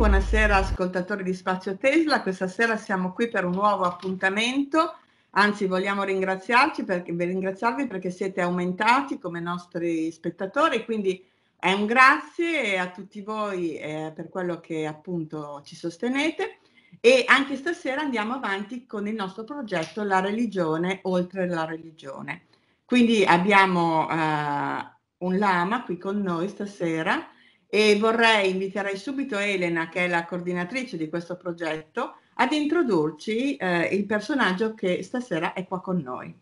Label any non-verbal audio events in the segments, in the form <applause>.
buonasera ascoltatori di Spazio Tesla. Questa sera siamo qui per un nuovo appuntamento, anzi vogliamo ringraziarci perché, ringraziarvi perché siete aumentati come nostri spettatori, quindi è un grazie a tutti voi eh, per quello che appunto ci sostenete e anche stasera andiamo avanti con il nostro progetto La religione oltre la religione. Quindi abbiamo eh, un lama qui con noi stasera e vorrei invitare subito Elena, che è la coordinatrice di questo progetto, ad introdurci eh, il personaggio che stasera è qua con noi.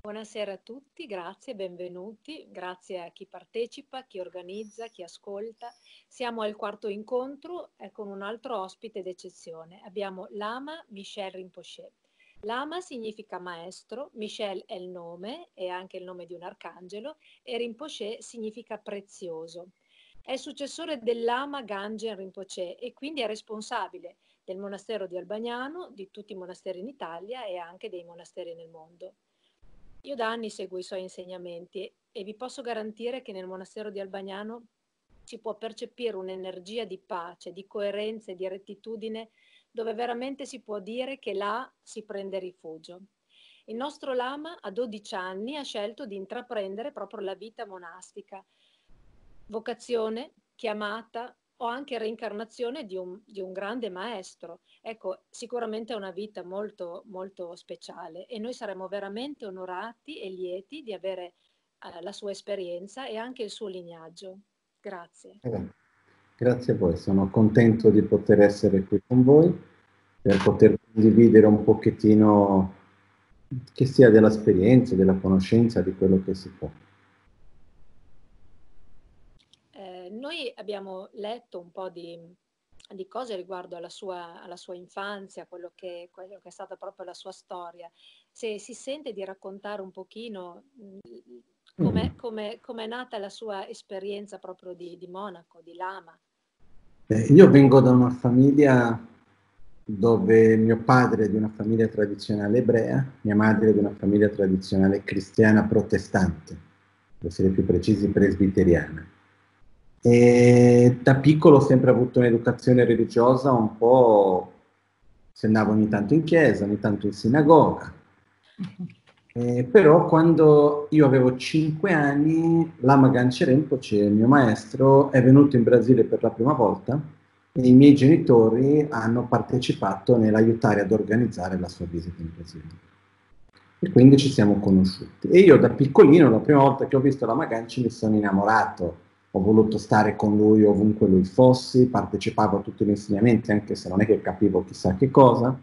Buonasera a tutti, grazie, benvenuti, grazie a chi partecipa, chi organizza, chi ascolta. Siamo al quarto incontro con un altro ospite d'eccezione. Abbiamo Lama Michel Rinpoché. Lama significa maestro, Michel è il nome, è anche il nome di un arcangelo, e Rinpoché significa prezioso. È successore del Lama Gangen Rinpoché e quindi è responsabile del monastero di Albagnano, di tutti i monasteri in Italia e anche dei monasteri nel mondo. Io da anni seguo i suoi insegnamenti e vi posso garantire che nel monastero di Albagnano si può percepire un'energia di pace, di coerenza e di rettitudine dove veramente si può dire che là si prende rifugio. Il nostro lama a 12 anni ha scelto di intraprendere proprio la vita monastica, vocazione, chiamata o anche reincarnazione di un, di un grande maestro. Ecco, sicuramente è una vita molto, molto speciale e noi saremo veramente onorati e lieti di avere eh, la sua esperienza e anche il suo lignaggio. Grazie. Eh. Grazie a voi, sono contento di poter essere qui con voi per poter condividere un pochettino che sia dell'esperienza, della conoscenza, di quello che si può. Eh, noi abbiamo letto un po' di, di cose riguardo alla sua, alla sua infanzia, quello che, quello che, è stata proprio la sua storia. Se si sente di raccontare un pochino come mm. è nata la sua esperienza proprio di, di monaco, di lama. Eh, io vengo da una famiglia dove mio padre è di una famiglia tradizionale ebrea, mia madre è di una famiglia tradizionale cristiana protestante, per essere più precisi presbiteriana. E da piccolo ho sempre avuto un'educazione religiosa un po', se andavo ogni tanto in chiesa, ogni tanto in sinagoga. Eh, però quando io avevo 5 anni, Lama Ganche Rinpoche, il mio maestro, è venuto in Brasile per la prima volta e i miei genitori hanno partecipato nell'aiutare ad organizzare la sua visita in Brasile. E quindi ci siamo conosciuti. E io da piccolino, la prima volta che ho visto Lama Ganche, mi sono innamorato. Ho voluto stare con lui ovunque lui fossi, partecipavo a tutti gli insegnamenti, anche se non è che capivo chissà che cosa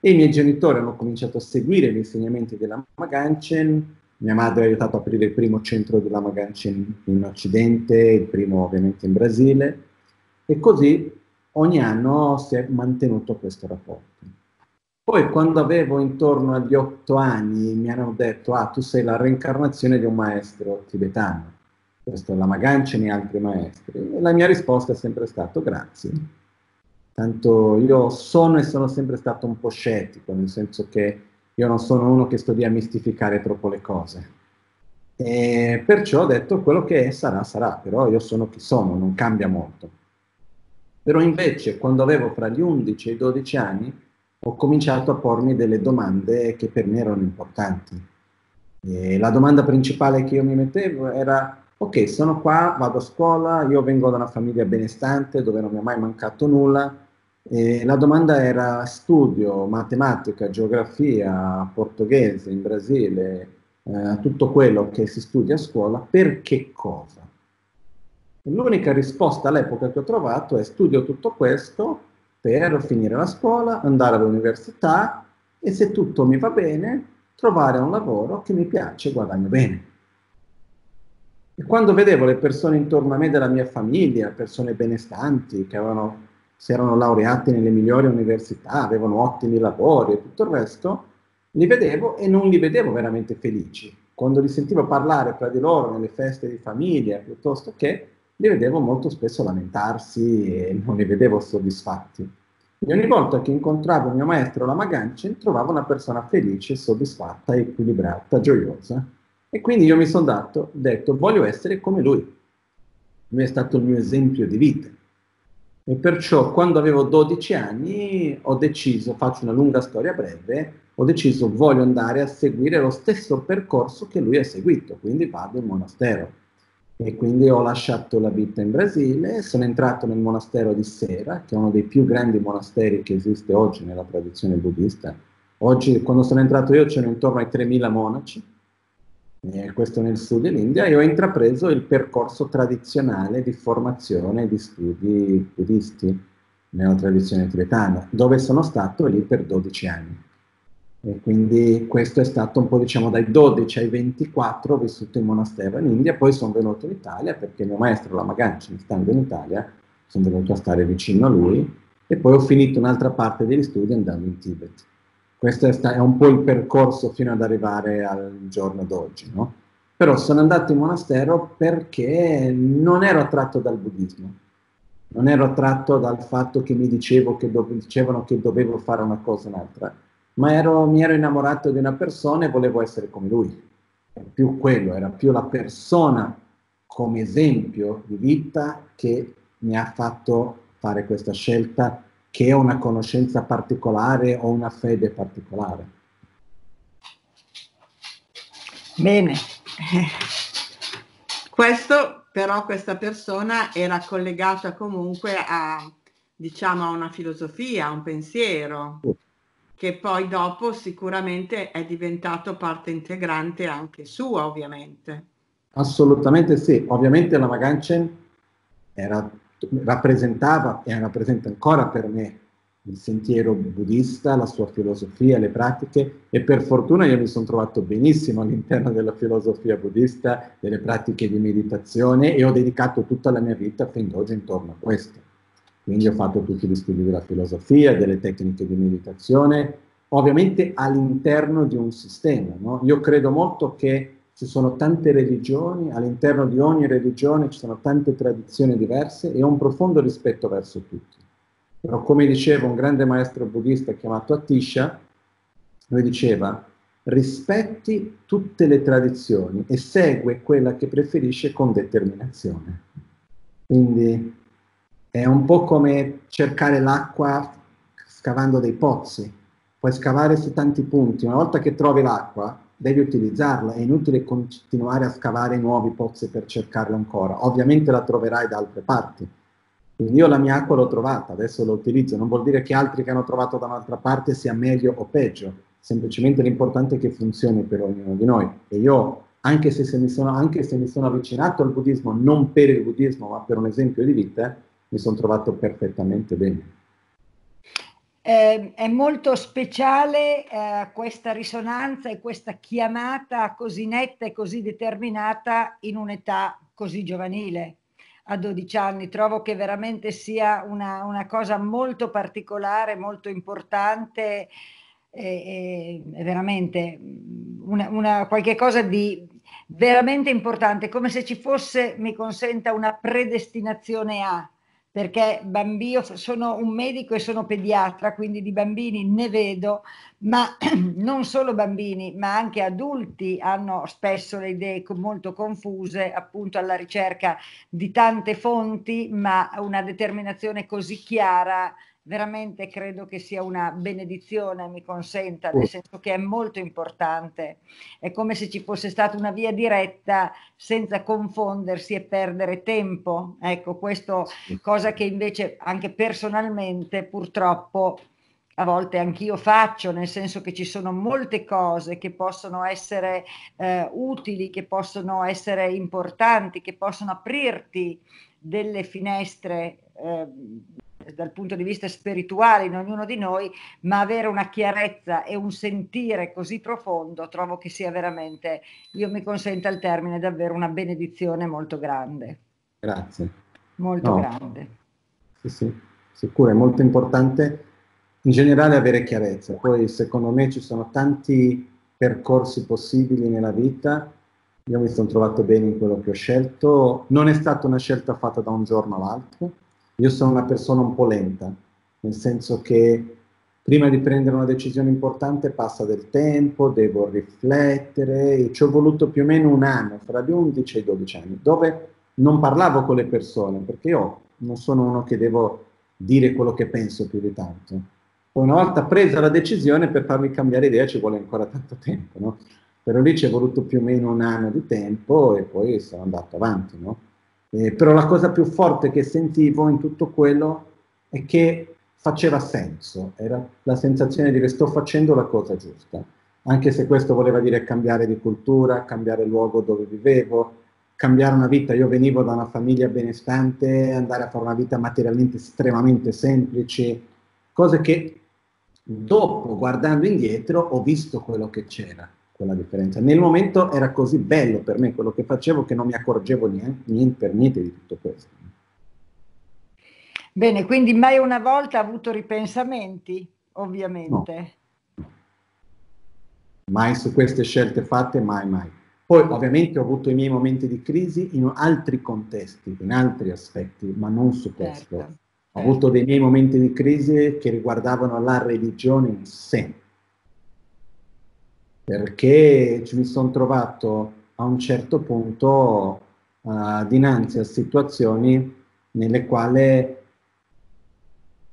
e i miei genitori hanno cominciato a seguire gli insegnamenti della Ganchen. Mia madre ha aiutato a aprire il primo centro della Ganchen in Occidente, il primo ovviamente in Brasile, e così ogni anno si è mantenuto questo rapporto. Poi quando avevo intorno agli otto anni mi hanno detto, ah, tu sei la reincarnazione di un maestro tibetano. Questo è la Ganchen e altri maestri. E la mia risposta è sempre stata grazie Tanto io sono e sono sempre stato un po' scettico, nel senso che io non sono uno che lì a mistificare troppo le cose. E perciò ho detto quello che è sarà, sarà, però io sono chi sono, non cambia molto. Però invece quando avevo fra gli 11 e i 12 anni ho cominciato a pormi delle domande che per me erano importanti. E la domanda principale che io mi mettevo era, ok, sono qua, vado a scuola, io vengo da una famiglia benestante dove non mi è mai mancato nulla, e la domanda era studio, matematica, geografia, portoghese in Brasile, eh, tutto quello che si studia a scuola, per che cosa? L'unica risposta all'epoca che ho trovato è studio tutto questo per finire la scuola, andare all'università e se tutto mi va bene, trovare un lavoro che mi piace e guadagno bene. E quando vedevo le persone intorno a me della mia famiglia, persone benestanti, che avevano si erano laureati nelle migliori università, avevano ottimi lavori e tutto il resto, li vedevo e non li vedevo veramente felici. Quando li sentivo parlare tra di loro nelle feste di famiglia, piuttosto che, li vedevo molto spesso lamentarsi e non li vedevo soddisfatti. E ogni volta che incontravo il mio maestro la Magancia, trovavo una persona felice, soddisfatta, equilibrata, gioiosa. E quindi io mi sono dato, detto, voglio essere come lui. lui è stato il mio esempio di vita. E perciò quando avevo 12 anni ho deciso, faccio una lunga storia breve, ho deciso voglio andare a seguire lo stesso percorso che lui ha seguito, quindi vado in monastero. E quindi ho lasciato la vita in Brasile, sono entrato nel monastero di Sera, che è uno dei più grandi monasteri che esiste oggi nella tradizione buddista. Oggi, quando sono entrato io, c'erano intorno ai 3.000 monaci, questo nel sud dell'India, e ho intrapreso il percorso tradizionale di formazione di studi buddisti nella tradizione tibetana, dove sono stato lì per 12 anni. E quindi questo è stato un po' diciamo dai 12 ai 24 ho vissuto in monastero in India, poi sono venuto in Italia perché mio maestro Lamaganci, stando in Italia, sono venuto a stare vicino a lui e poi ho finito un'altra parte degli studi andando in Tibet. Questo è, un po' il percorso fino ad arrivare al giorno d'oggi, no? Però sono andato in monastero perché non ero attratto dal buddismo, non ero attratto dal fatto che mi dicevo che dicevano che dovevo fare una cosa o un'altra ma ero, mi ero innamorato di una persona e volevo essere come lui. Era più quello, era più la persona come esempio di vita che mi ha fatto fare questa scelta che è una conoscenza particolare o una fede particolare. Bene. <laughs> Questo però questa persona era collegata comunque a diciamo a una filosofia, a un pensiero. Uh che poi dopo sicuramente è diventato parte integrante anche sua, ovviamente. Assolutamente sì, ovviamente la Maganchen era, rappresentava e rappresenta ancora per me il sentiero buddista, la sua filosofia, le pratiche e per fortuna io mi sono trovato benissimo all'interno della filosofia buddista, delle pratiche di meditazione e ho dedicato tutta la mia vita fin d'oggi intorno a questo. Quindi ho fatto tutti gli studi della filosofia, delle tecniche di meditazione, ovviamente all'interno di un sistema. No? Io credo molto che ci sono tante religioni, all'interno di ogni religione ci sono tante tradizioni diverse e un profondo rispetto verso tutti. Però come diceva un grande maestro buddista chiamato Atisha, lui diceva rispetti tutte le tradizioni e segue quella che preferisce con determinazione. Quindi è un po' come cercare l'acqua scavando dei pozzi. Puoi scavare su tanti punti, una volta che trovi l'acqua devi utilizzarla, è inutile continuare a scavare nuovi pozzi per cercarla ancora. Ovviamente la troverai da altre parti. Quindi io la mia acqua l'ho trovata, adesso la utilizzo, non vuol dire che altri che hanno trovato da un'altra parte sia meglio o peggio, semplicemente l'importante è che funzioni per ognuno di noi. E io, anche se, se mi sono, anche se mi sono avvicinato al buddismo, non per il buddismo, ma per un esempio di vita, mi sono trovato perfettamente bene. Eh, è molto speciale eh, questa risonanza e questa chiamata così netta e così determinata in un'età così giovanile, a 12 anni. Trovo che veramente sia una, una cosa molto particolare, molto importante è, veramente una, una, qualche cosa di veramente importante, come se ci fosse, mi consenta, una predestinazione a perché bambino, sono un medico e sono pediatra, quindi di bambini ne vedo, ma <clears throat> non solo bambini, ma anche adulti hanno spesso le idee molto confuse, appunto alla ricerca di tante fonti, ma una determinazione così chiara veramente credo che sia una benedizione, mi consenta, nel senso che è molto importante. È come se ci fosse stata una via diretta senza confondersi e perdere tempo. Ecco, questo cosa che invece anche personalmente purtroppo a volte anch'io faccio, nel senso che ci sono molte cose che possono essere eh, utili, che possono essere importanti, che possono aprirti delle finestre eh, dal punto di vista spirituale in ognuno di noi, ma avere una chiarezza e un sentire così profondo trovo che sia veramente, io mi consenta il termine, davvero una benedizione molto grande. Grazie. Molto no. grande. Sì, sì, sicuro, è molto importante in generale avere chiarezza. Poi secondo me ci sono tanti percorsi possibili nella vita. Io mi sono trovato bene in quello che ho scelto. Non è stata una scelta fatta da un giorno all'altro io sono una persona un po' lenta, nel senso che prima di prendere una decisione importante passa del tempo, devo riflettere, e ci ho voluto più o meno un anno, fra gli 11 e i 12 anni, dove non parlavo con le persone, perché io non sono uno che devo dire quello che penso più di tanto. Poi una volta presa la decisione, per farmi cambiare idea ci vuole ancora tanto tempo, no? Però lì ci è voluto più o meno un anno di tempo e poi sono andato avanti, no? Eh, però la cosa più forte che sentivo in tutto quello è che faceva senso, era la sensazione di dire sto facendo la cosa giusta, anche se questo voleva dire cambiare di cultura, cambiare luogo dove vivevo, cambiare una vita. Io venivo da una famiglia benestante, andare a fare una vita materialmente estremamente semplice, cose che dopo, guardando indietro, ho visto quello che c'era, quella differenza. Nel momento era così bello per me quello che facevo che non mi accorgevo niente, niente per niente di tutto questo. Bene, quindi mai una volta ha avuto ripensamenti, ovviamente. No. Mai su queste scelte fatte, mai, mai. Poi ovviamente ho avuto i miei momenti di crisi in altri contesti, in altri aspetti, ma non su questo. Certo, ho certo. avuto dei miei momenti di crisi che riguardavano la religione in sé, perché mi sono trovato a un certo punto uh, dinanzi a situazioni nelle quali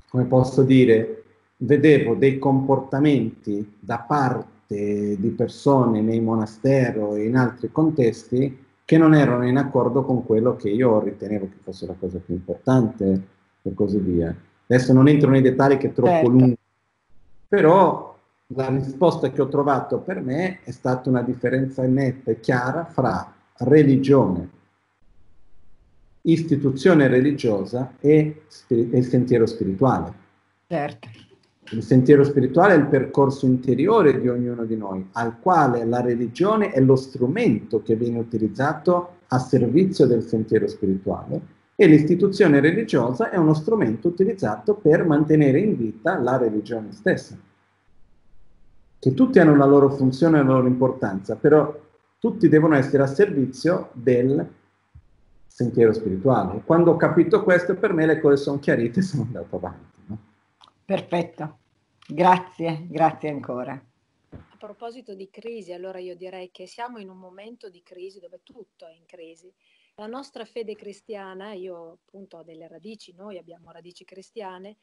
come posso dire, vedevo dei comportamenti da parte di persone nei monasteri e in altri contesti che non erano in accordo con quello che io ritenevo che fosse la cosa più importante e così via. Adesso non entro nei dettagli che è troppo certo. lungo, però la risposta che ho trovato per me è stata una differenza netta e chiara fra religione istituzione religiosa e, e il sentiero spirituale. Certo. Il sentiero spirituale è il percorso interiore di ognuno di noi, al quale la religione è lo strumento che viene utilizzato a servizio del sentiero spirituale e l'istituzione religiosa è uno strumento utilizzato per mantenere in vita la religione stessa. Che tutti hanno la loro funzione e la loro importanza, però tutti devono essere a servizio del sentiero spirituale. Quando ho capito questo, per me le cose sono chiarite e sono andato avanti. No? Perfetto, grazie, grazie ancora. A proposito di crisi, allora io direi che siamo in un momento di crisi dove tutto è in crisi. La nostra fede cristiana, io appunto ho delle radici, noi abbiamo radici cristiane,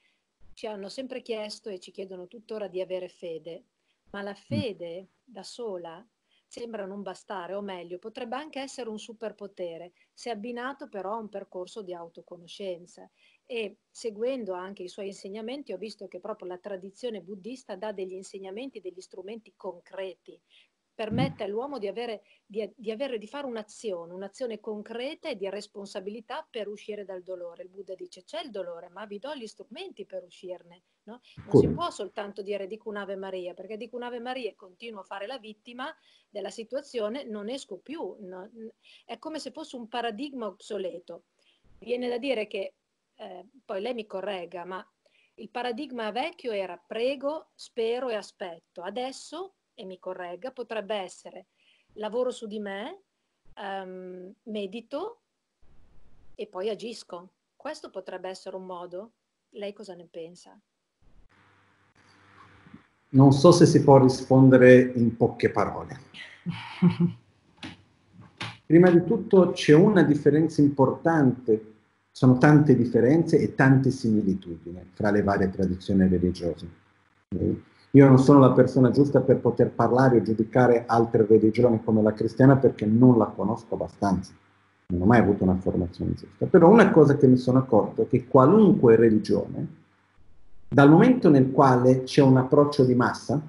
ci hanno sempre chiesto e ci chiedono tuttora di avere fede, ma la mm. fede da sola sembra non bastare, o meglio, potrebbe anche essere un superpotere, se abbinato però a un percorso di autoconoscenza. E seguendo anche i suoi insegnamenti ho visto che proprio la tradizione buddista dà degli insegnamenti, degli strumenti concreti permette all'uomo di, avere, di, di, avere, di fare un'azione, un'azione concreta e di responsabilità per uscire dal dolore. Il Buddha dice c'è il dolore, ma vi do gli strumenti per uscirne. No? Non Come? si può soltanto dire dico un'Ave Maria, perché dico un'Ave Maria e continuo a fare la vittima della situazione, non esco più. No? È come se fosse un paradigma obsoleto. Viene da dire che, eh, poi lei mi corregga, ma il paradigma vecchio era prego, spero e aspetto. Adesso e mi corregga, potrebbe essere lavoro su di me, um, medito e poi agisco. Questo potrebbe essere un modo? Lei cosa ne pensa? Non so se si può rispondere in poche parole. <laughs> Prima di tutto c'è una differenza importante, sono tante differenze e tante similitudini fra le varie tradizioni religiose. Io non sono la persona giusta per poter parlare o giudicare altre religioni come la cristiana perché non la conosco abbastanza. Non ho mai avuto una formazione giusta. Però una cosa che mi sono accorto è che qualunque religione, dal momento nel quale c'è un approccio di massa,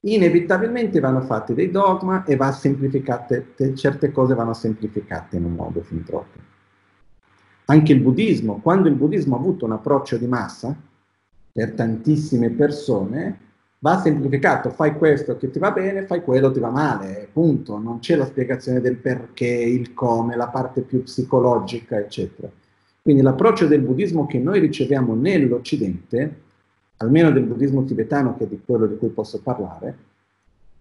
inevitabilmente vanno fatti dei dogma e va semplificate, certe cose vanno semplificate in un modo fin troppo. Anche il buddismo, quando il buddismo ha avuto un approccio di massa, per tantissime persone, va semplificato, fai questo che ti va bene, fai quello che ti va male, punto. Non c'è la spiegazione del perché, il come, la parte più psicologica, eccetera. Quindi l'approccio del buddismo che noi riceviamo nell'Occidente, almeno del buddismo tibetano, che è di quello di cui posso parlare,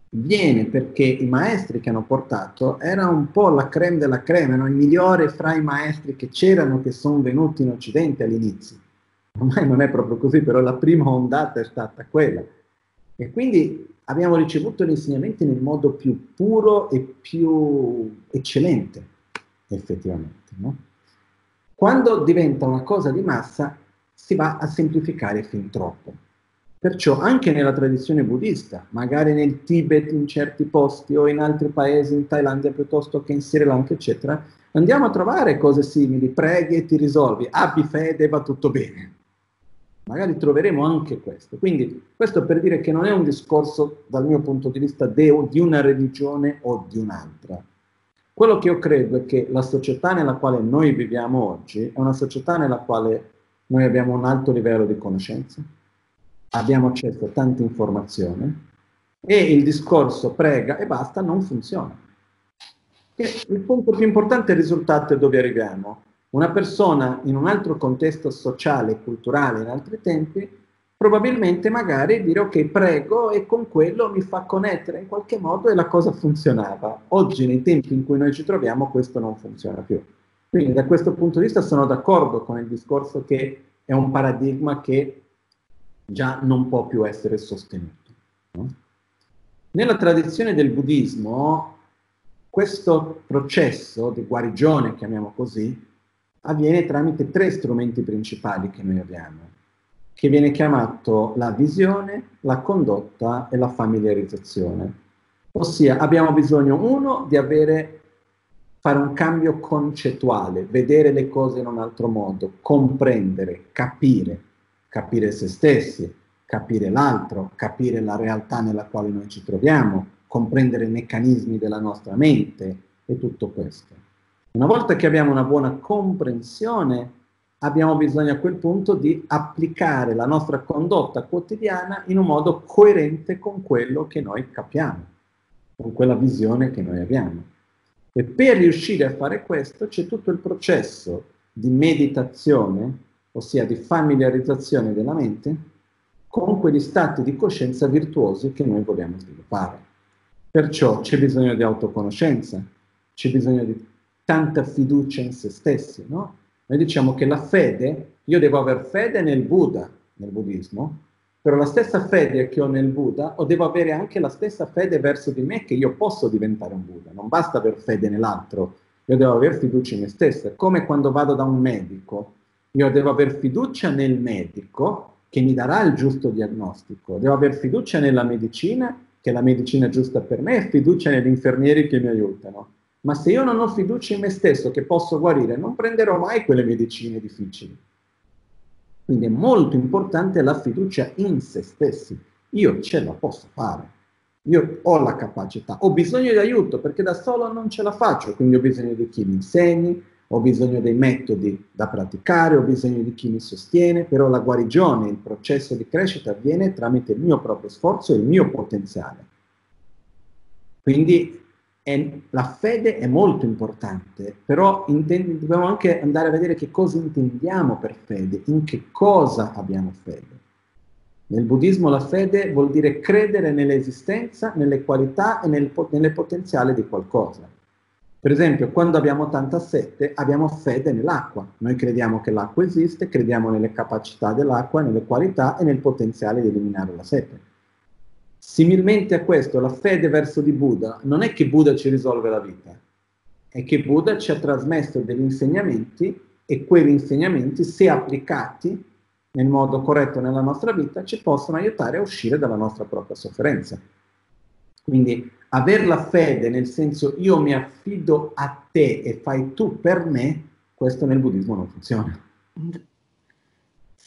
viene perché i maestri che hanno portato erano un po' la creme della creme, erano i migliori fra i maestri che c'erano, che sono venuti in Occidente all'inizio ormai non è proprio così, però la prima ondata è stata quella. E quindi abbiamo ricevuto gli insegnamenti nel modo più puro e più eccellente, effettivamente. No? Quando diventa una cosa di massa, si va a semplificare fin troppo. Perciò anche nella tradizione buddista, magari nel Tibet in certi posti o in altri paesi, in Thailandia piuttosto che in Sri Lanka, eccetera, andiamo a trovare cose simili, preghi e ti risolvi, abbi fede e va tutto bene. Magari troveremo anche questo. Quindi questo per dire che non è un discorso dal mio punto di vista de, di una religione o di un'altra. Quello che io credo è che la società nella quale noi viviamo oggi è una società nella quale noi abbiamo un alto livello di conoscenza, abbiamo accesso a tanta informazione e il discorso prega e basta non funziona. il punto più importante è il risultato è dove arriviamo. Una persona in un altro contesto sociale, culturale, in altri tempi, probabilmente magari dire ok, prego e con quello mi fa connettere in qualche modo e la cosa funzionava. Oggi, nei tempi in cui noi ci troviamo, questo non funziona più. Quindi da questo punto di vista sono d'accordo con il discorso che è un paradigma che già non può più essere sostenuto. No? Nella tradizione del buddismo, questo processo di guarigione, chiamiamo così, avviene tramite tre strumenti principali che noi abbiamo, che viene chiamato la visione, la condotta e la familiarizzazione. Ossia abbiamo bisogno, uno, di avere, fare un cambio concettuale, vedere le cose in un altro modo, comprendere, capire, capire se stessi, capire l'altro, capire la realtà nella quale noi ci troviamo, comprendere i meccanismi della nostra mente e tutto questo. Una volta che abbiamo una buona comprensione, abbiamo bisogno a quel punto di applicare la nostra condotta quotidiana in un modo coerente con quello che noi capiamo, con quella visione che noi abbiamo. E per riuscire a fare questo c'è tutto il processo di meditazione, ossia di familiarizzazione della mente, con quegli stati di coscienza virtuosi che noi vogliamo sviluppare. Perciò c'è bisogno di autoconoscenza, c'è bisogno di tanta fiducia in se stessi, no? Noi diciamo che la fede, io devo avere fede nel Buddha, nel buddismo, però la stessa fede che ho nel Buddha, o devo avere anche la stessa fede verso di me che io posso diventare un Buddha, non basta avere fede nell'altro, io devo avere fiducia in me stessa, come quando vado da un medico, io devo avere fiducia nel medico che mi darà il giusto diagnostico, devo avere fiducia nella medicina, che la medicina giusta per me, e fiducia negli infermieri che mi aiutano. Ma se io non ho fiducia in me stesso che posso guarire, non prenderò mai quelle medicine difficili. Quindi è molto importante la fiducia in se stessi. Io ce la posso fare. Io ho la capacità, ho bisogno di aiuto perché da solo non ce la faccio, quindi ho bisogno di chi mi insegni, ho bisogno dei metodi da praticare, ho bisogno di chi mi sostiene, però la guarigione, il processo di crescita avviene tramite il mio proprio sforzo e il mio potenziale. Quindi è, la fede è molto importante, però intend- dobbiamo anche andare a vedere che cosa intendiamo per fede, in che cosa abbiamo fede. Nel buddismo la fede vuol dire credere nell'esistenza, nelle qualità e nel, nel potenziale di qualcosa. Per esempio, quando abbiamo tanta sete, abbiamo fede nell'acqua. Noi crediamo che l'acqua esiste, crediamo nelle capacità dell'acqua, nelle qualità e nel potenziale di eliminare la sete. Similmente a questo, la fede verso di Buddha non è che Buddha ci risolve la vita, è che Buddha ci ha trasmesso degli insegnamenti e quegli insegnamenti, se applicati nel modo corretto nella nostra vita, ci possono aiutare a uscire dalla nostra propria sofferenza. Quindi aver la fede nel senso io mi affido a te e fai tu per me, questo nel buddismo non funziona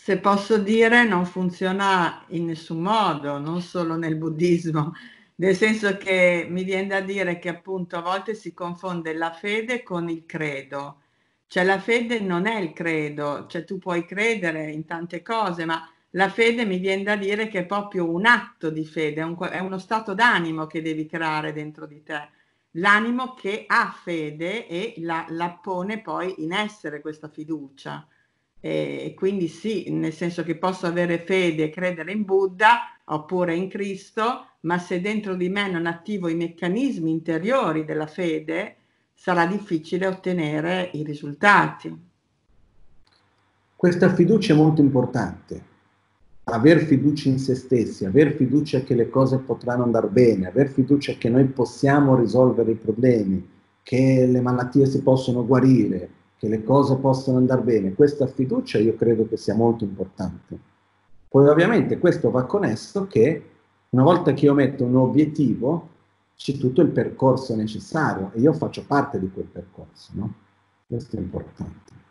se posso dire, non funziona in nessun modo, non solo nel buddismo, nel senso che mi viene da dire che appunto a volte si confonde la fede con il credo. Cioè la fede non è il credo, cioè tu puoi credere in tante cose, ma la fede mi viene da dire che è proprio un atto di fede, è, un, è uno stato d'animo che devi creare dentro di te. L'animo che ha fede e la, la pone poi in essere questa fiducia. E quindi sì, nel senso che posso avere fede e credere in Buddha oppure in Cristo, ma se dentro di me non attivo i meccanismi interiori della fede, sarà difficile ottenere i risultati. Questa fiducia è molto importante aver fiducia in se stessi, aver fiducia che le cose potranno andare bene, aver fiducia che noi possiamo risolvere i problemi, che le malattie si possono guarire, che le cose possono andare bene, questa fiducia io credo che sia molto importante. Poi ovviamente questo va connesso che una volta che io metto un obiettivo, c'è tutto il percorso necessario e io faccio parte di quel percorso, no? Questo è importante.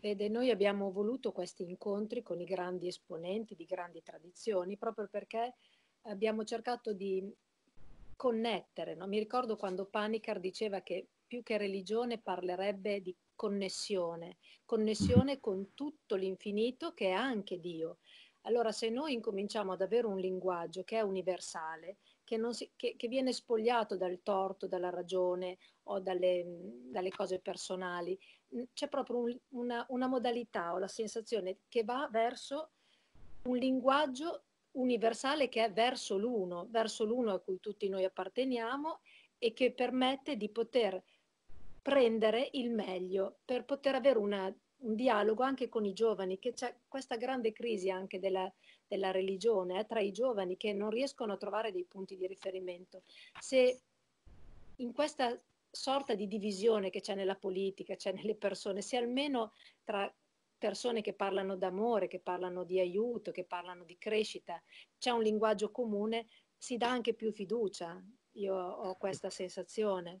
Vede, noi abbiamo voluto questi incontri con i grandi esponenti di grandi tradizioni proprio perché abbiamo cercato di connettere. No? Mi ricordo quando Panicar diceva che più che religione parlerebbe di connessione, connessione con tutto l'infinito che è anche Dio. Allora se noi incominciamo ad avere un linguaggio che è universale, che, si, che, che viene spogliato dal torto, dalla ragione o dalle, dalle cose personali, c'è proprio un, una, una modalità o la sensazione che va verso un linguaggio universale che è verso l'uno, verso l'uno a cui tutti noi apparteniamo e che permette di poter prendere il meglio per poter avere una, un dialogo anche con i giovani, che c'è questa grande crisi anche della, della religione eh, tra i giovani che non riescono a trovare dei punti di riferimento. Se in questa sorta di divisione che c'è nella politica, c'è nelle persone, se almeno tra persone che parlano d'amore, che parlano di aiuto, che parlano di crescita, c'è un linguaggio comune, si dà anche più fiducia. Io ho questa sensazione.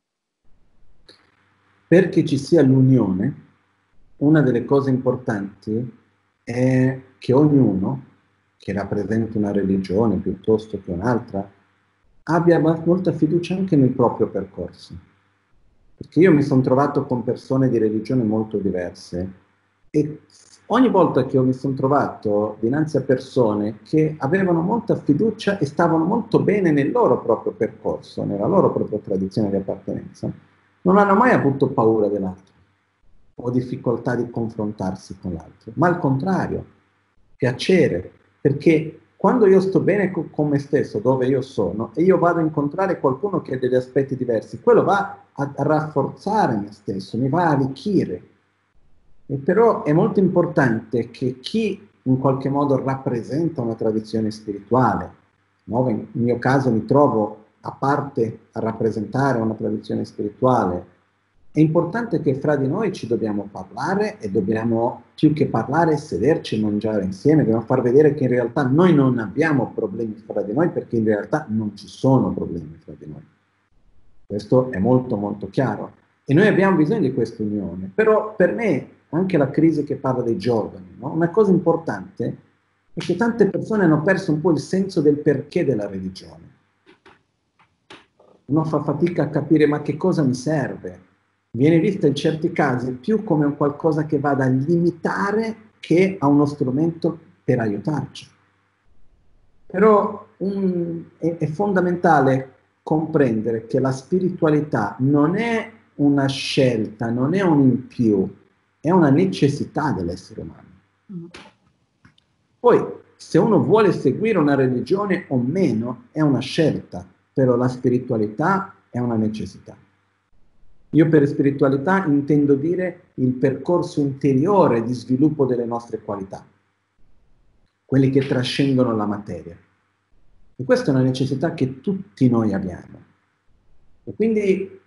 Perché ci sia l'unione, una delle cose importanti è che ognuno, che rappresenta una religione piuttosto che un'altra, abbia molta fiducia anche nel proprio percorso. Perché io mi sono trovato con persone di religione molto diverse e ogni volta che io mi sono trovato dinanzi a persone che avevano molta fiducia e stavano molto bene nel loro proprio percorso, nella loro propria tradizione di appartenenza, non hanno mai avuto paura dell'altro o difficoltà di confrontarsi con l'altro, ma al contrario, piacere, perché quando io sto bene con, con me stesso, dove io sono, e io vado a incontrare qualcuno che ha degli aspetti diversi, quello va a rafforzare me stesso, mi va a arricchire, e però è molto importante che chi in qualche modo rappresenta una tradizione spirituale, no? nel mio caso mi trovo a parte rappresentare una tradizione spirituale, è importante che fra di noi ci dobbiamo parlare e dobbiamo più che parlare sederci e mangiare insieme, dobbiamo far vedere che in realtà noi non abbiamo problemi fra di noi perché in realtà non ci sono problemi fra di noi. Questo è molto molto chiaro e noi abbiamo bisogno di questa unione, però per me anche la crisi che parla dei giovani. No? Una cosa importante è che tante persone hanno perso un po' il senso del perché della religione. Uno fa fatica a capire ma che cosa mi serve. Viene vista in certi casi più come un qualcosa che vada a limitare che a uno strumento per aiutarci. Però un, è, è fondamentale comprendere che la spiritualità non è una scelta, non è un in più, è una necessità dell'essere umano. Poi, se uno vuole seguire una religione o meno, è una scelta, però la spiritualità è una necessità. Io per spiritualità intendo dire il percorso interiore di sviluppo delle nostre qualità, quelli che trascendono la materia. E questa è una necessità che tutti noi abbiamo. E quindi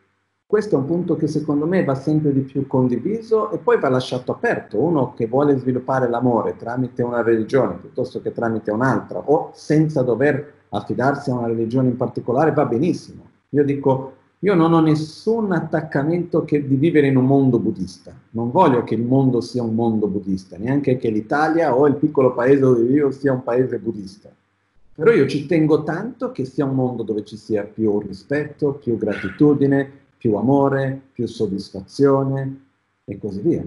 questo è un punto che secondo me va sempre di più condiviso e poi va lasciato aperto. Uno che vuole sviluppare l'amore tramite una religione piuttosto che tramite un'altra o senza dover affidarsi a una religione in particolare va benissimo. Io dico, io non ho nessun attaccamento che, di vivere in un mondo buddista. Non voglio che il mondo sia un mondo buddista, neanche che l'Italia o il piccolo paese dove vivo sia un paese buddista. Però io ci tengo tanto che sia un mondo dove ci sia più rispetto, più gratitudine, più amore, più soddisfazione e così via.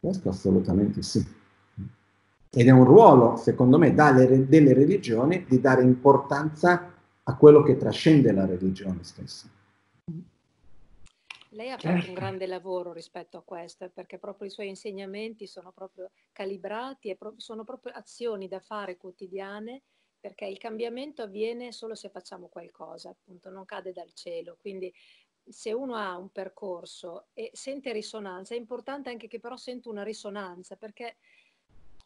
Questo assolutamente sì. Ed è un ruolo, secondo me, dalle, delle religioni di dare importanza a quello che trascende la religione stessa. Lei ha fatto un certo. grande lavoro rispetto a questo, perché proprio i suoi insegnamenti sono proprio calibrati e pro- sono proprio azioni da fare quotidiane, perché il cambiamento avviene solo se facciamo qualcosa, appunto, non cade dal cielo. Quindi se uno ha un percorso e sente risonanza, è importante anche che però senta una risonanza, perché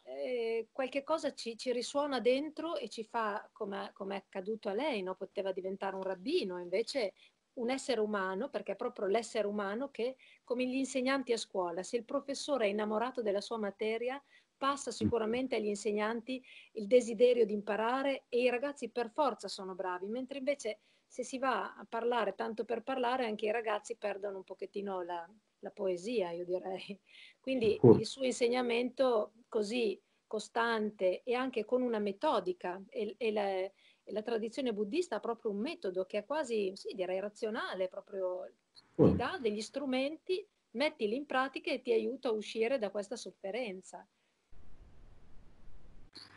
eh, qualche cosa ci, ci, risuona dentro e ci fa, come, è accaduto a lei, no? poteva diventare un rabbino, invece un essere umano, perché è proprio l'essere umano che, come gli insegnanti a scuola, se il professore è innamorato della sua materia, passa sicuramente agli insegnanti il desiderio di imparare e i ragazzi per forza sono bravi, mentre invece se si va a parlare tanto per parlare, anche i ragazzi perdono un pochettino la, la poesia, io direi. <laughs> Quindi il suo insegnamento così costante e anche con una metodica e, e, la, e, la, tradizione buddista ha proprio un metodo che è quasi, sì, direi razionale, proprio ti dà degli strumenti, mettili in pratica e ti aiuta a uscire da questa sofferenza.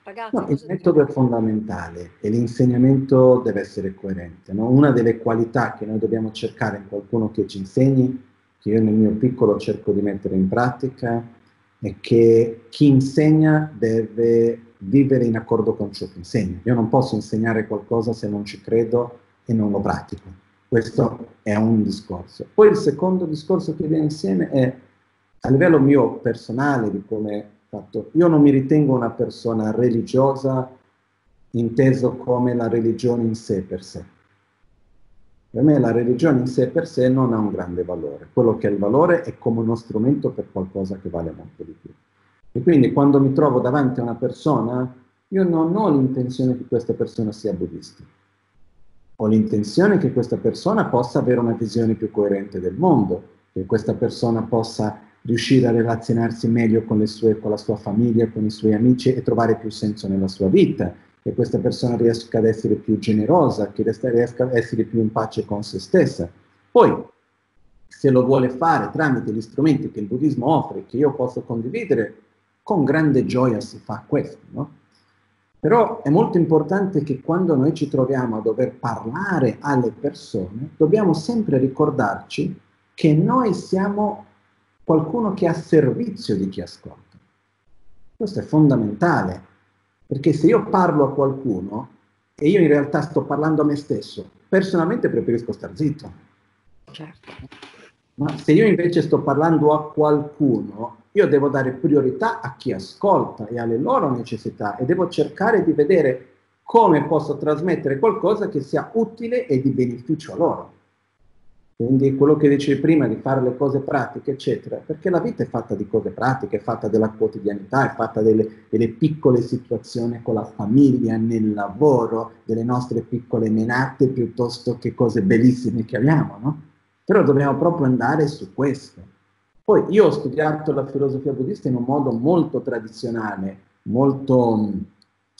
Ragazzi, no, il metodo è fondamentale e l'insegnamento deve essere coerente. No? Una delle qualità che noi dobbiamo cercare in qualcuno che ci insegni, che io nel mio piccolo cerco di mettere in pratica, è che chi insegna deve vivere in accordo con ciò che insegna. Io non posso insegnare qualcosa se non ci credo e non lo pratico. Questo è un discorso. Poi il secondo discorso che viene insieme è a livello mio personale di come fatto. Io non mi ritengo una persona religiosa inteso come la religione in sé per sé. Per me la religione in sé per sé non ha un grande valore. Quello che ha il valore è come uno strumento per qualcosa che vale molto di più. E quindi quando mi trovo davanti a una persona, io non ho l'intenzione che questa persona sia buddista. Ho l'intenzione che questa persona possa avere una visione più coerente del mondo, che questa persona possa riuscire a relazionarsi meglio con, sue, con, la sua famiglia, con i suoi amici e trovare più senso nella sua vita, che questa persona riesca ad essere più generosa, che riesca ad essere più in pace con se stessa. Poi, se lo vuole fare tramite gli strumenti che il buddismo offre, che io posso condividere, con grande gioia si fa questo, no? Però è molto importante che quando noi ci troviamo a dover parlare alle persone, dobbiamo sempre ricordarci che noi siamo qualcuno che è a servizio di chi ascolta. Questo è fondamentale, perché se io parlo a qualcuno e io in realtà sto parlando a me stesso, personalmente preferisco star zitto. Certo. Ma se io invece sto parlando a qualcuno, io devo dare priorità a chi ascolta e alle loro necessità e devo cercare di vedere come posso trasmettere qualcosa che sia utile e di beneficio a loro. Quindi quello che dicevi prima di fare le cose pratiche, eccetera, perché la vita è fatta di cose pratiche, è fatta della quotidianità, è fatta delle, delle piccole situazioni con la famiglia, nel lavoro, delle nostre piccole menate piuttosto che cose bellissime che abbiamo, no? Però dobbiamo proprio andare su questo. Poi io ho studiato la filosofia buddista in un modo molto tradizionale, molto mh,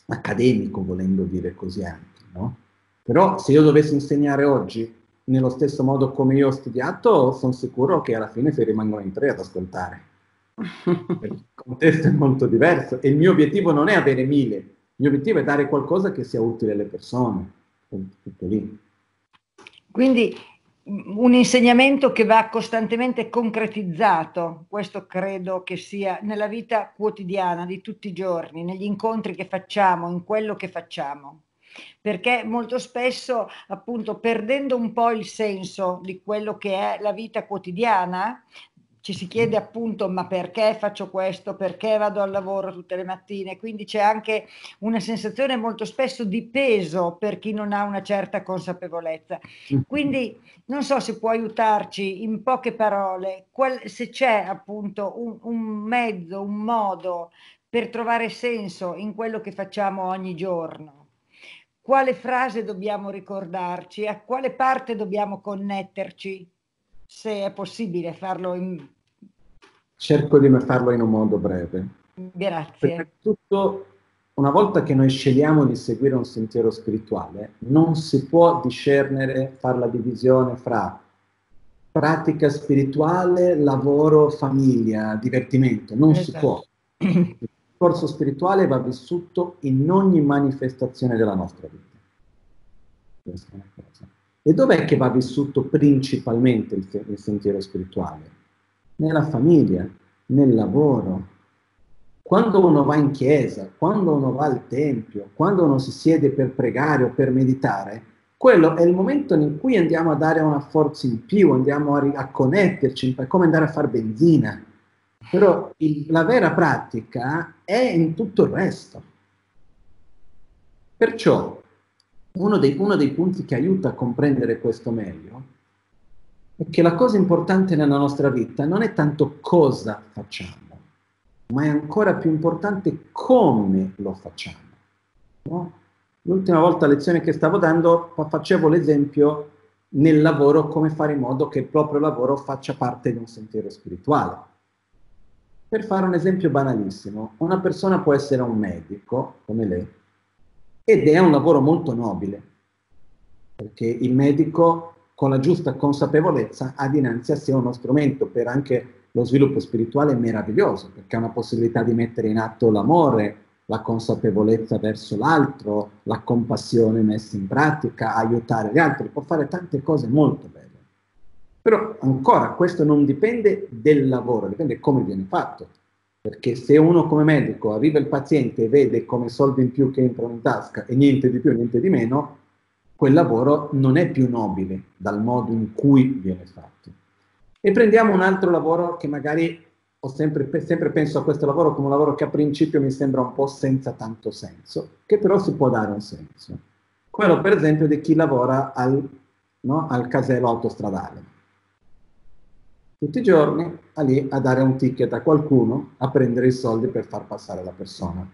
accademico, volendo dire così anche, no? Però se io dovessi insegnare oggi nello stesso modo come io ho studiato, sono sicuro che alla fine si rimangono in tre ad ascoltare. il contesto è molto diverso e il mio obiettivo non è avere mille, il mio obiettivo è dare qualcosa che sia utile alle persone. Tutto lì. Quindi un insegnamento che va costantemente concretizzato, questo credo che sia nella vita quotidiana di tutti i giorni, negli incontri che facciamo, in quello che facciamo perché molto spesso appunto perdendo un po' il senso di quello che è la vita quotidiana, ci si chiede appunto ma perché faccio questo, perché vado al lavoro tutte le mattine, quindi c'è anche una sensazione molto spesso di peso per chi non ha una certa consapevolezza. Quindi non so se può aiutarci in poche parole, qual, se c'è appunto un, un mezzo, un modo per trovare senso in quello che facciamo ogni giorno quale frase dobbiamo ricordarci, a quale parte dobbiamo connetterci, se è possibile farlo in... Cerco di farlo in un modo breve. Grazie. Tutto, una volta che noi scegliamo di seguire un sentiero spirituale, non si può discernere, fare la divisione fra pratica spirituale, lavoro, famiglia, divertimento, non esatto. si può. <laughs> discorso spirituale va vissuto in ogni manifestazione della nostra vita. Questa è una cosa. E dov'è che va vissuto principalmente il, il sentiero spirituale? Nella famiglia, nel lavoro. Quando uno va in chiesa, quando uno va al tempio, quando uno si siede per pregare o per meditare, quello è il momento in cui andiamo a dare una forza in più, andiamo a, a connetterci, è come andare a fare benzina però il, la vera pratica è in tutto il resto. Perciò uno dei, uno dei punti che aiuta a comprendere questo meglio è che la cosa importante nella nostra vita non è tanto cosa facciamo, ma è ancora più importante come lo facciamo. No? L'ultima volta lezione che stavo dando facevo l'esempio nel lavoro come fare in modo che il proprio lavoro faccia parte di un sentiero spirituale. Per fare un esempio banalissimo, una persona può essere un medico, come lei, ed è un lavoro molto nobile, perché il medico con la giusta consapevolezza ha dinanzi a sé uno strumento per anche lo sviluppo spirituale meraviglioso, perché ha una possibilità di mettere in atto l'amore, la consapevolezza verso l'altro, la compassione messa in pratica, aiutare gli altri, può fare tante cose molto belle. Però ancora questo non dipende del lavoro, dipende come viene fatto. Perché se uno come medico arriva il paziente e vede come soldi in più che entrano in tasca e niente di più, niente di meno, quel lavoro non è più nobile dal modo in cui viene fatto. E prendiamo un altro lavoro che magari ho sempre, sempre penso a questo lavoro come un lavoro che a principio mi sembra un po' senza tanto senso, che però si può dare un senso. Quello per esempio di chi lavora al, no, al casello autostradale. Tutti i giorni a lì a dare un ticket a qualcuno a prendere i soldi per far passare la persona.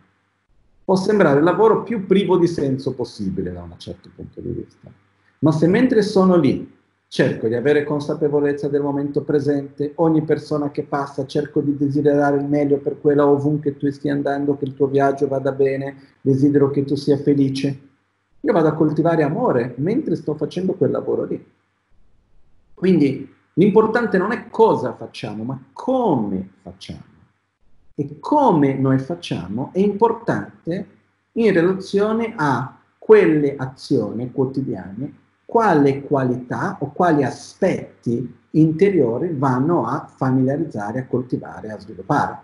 Può sembrare il lavoro più privo di senso possibile da un certo punto di vista. Ma se mentre sono lì Cerco di avere consapevolezza del momento presente, ogni persona che passa cerco di desiderare il meglio per quella ovunque tu stia andando, che il tuo viaggio vada bene, desidero che tu sia felice. Io vado a coltivare amore mentre sto facendo quel lavoro lì. Quindi l'importante non è cosa facciamo, ma come facciamo. E come noi facciamo è importante in relazione a quelle azioni quotidiane quale qualità o quali aspetti interiori vanno a familiarizzare, a coltivare, a sviluppare.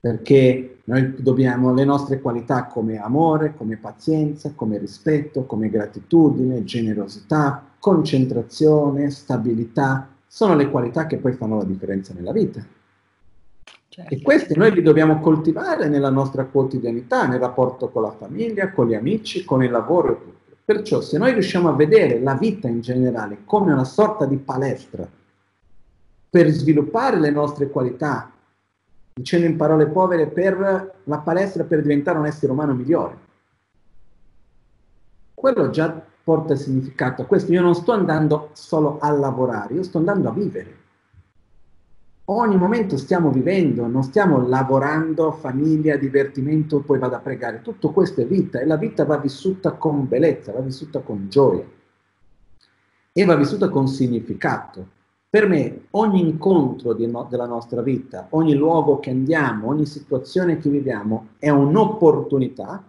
Perché noi dobbiamo le nostre qualità come amore, come pazienza, come rispetto, come gratitudine, generosità, concentrazione, stabilità, sono le qualità che poi fanno la differenza nella vita. Certo. E queste noi li dobbiamo coltivare nella nostra quotidianità, nel rapporto con la famiglia, con gli amici, con il lavoro e tutto. Perciò se noi riusciamo a vedere la vita in generale come una sorta di palestra per sviluppare le nostre qualità, dicendo in parole povere, per la palestra per diventare un essere umano migliore, quello già porta significato a questo. Io non sto andando solo a lavorare, io sto andando a vivere ogni momento stiamo vivendo, non stiamo lavorando, famiglia, divertimento, poi vado a pregare. Tutto questo è vita e la vita va vissuta con bellezza, va vissuta con gioia e va vissuta con significato. Per me ogni incontro no, della nostra vita, ogni luogo che andiamo, ogni situazione che viviamo è un'opportunità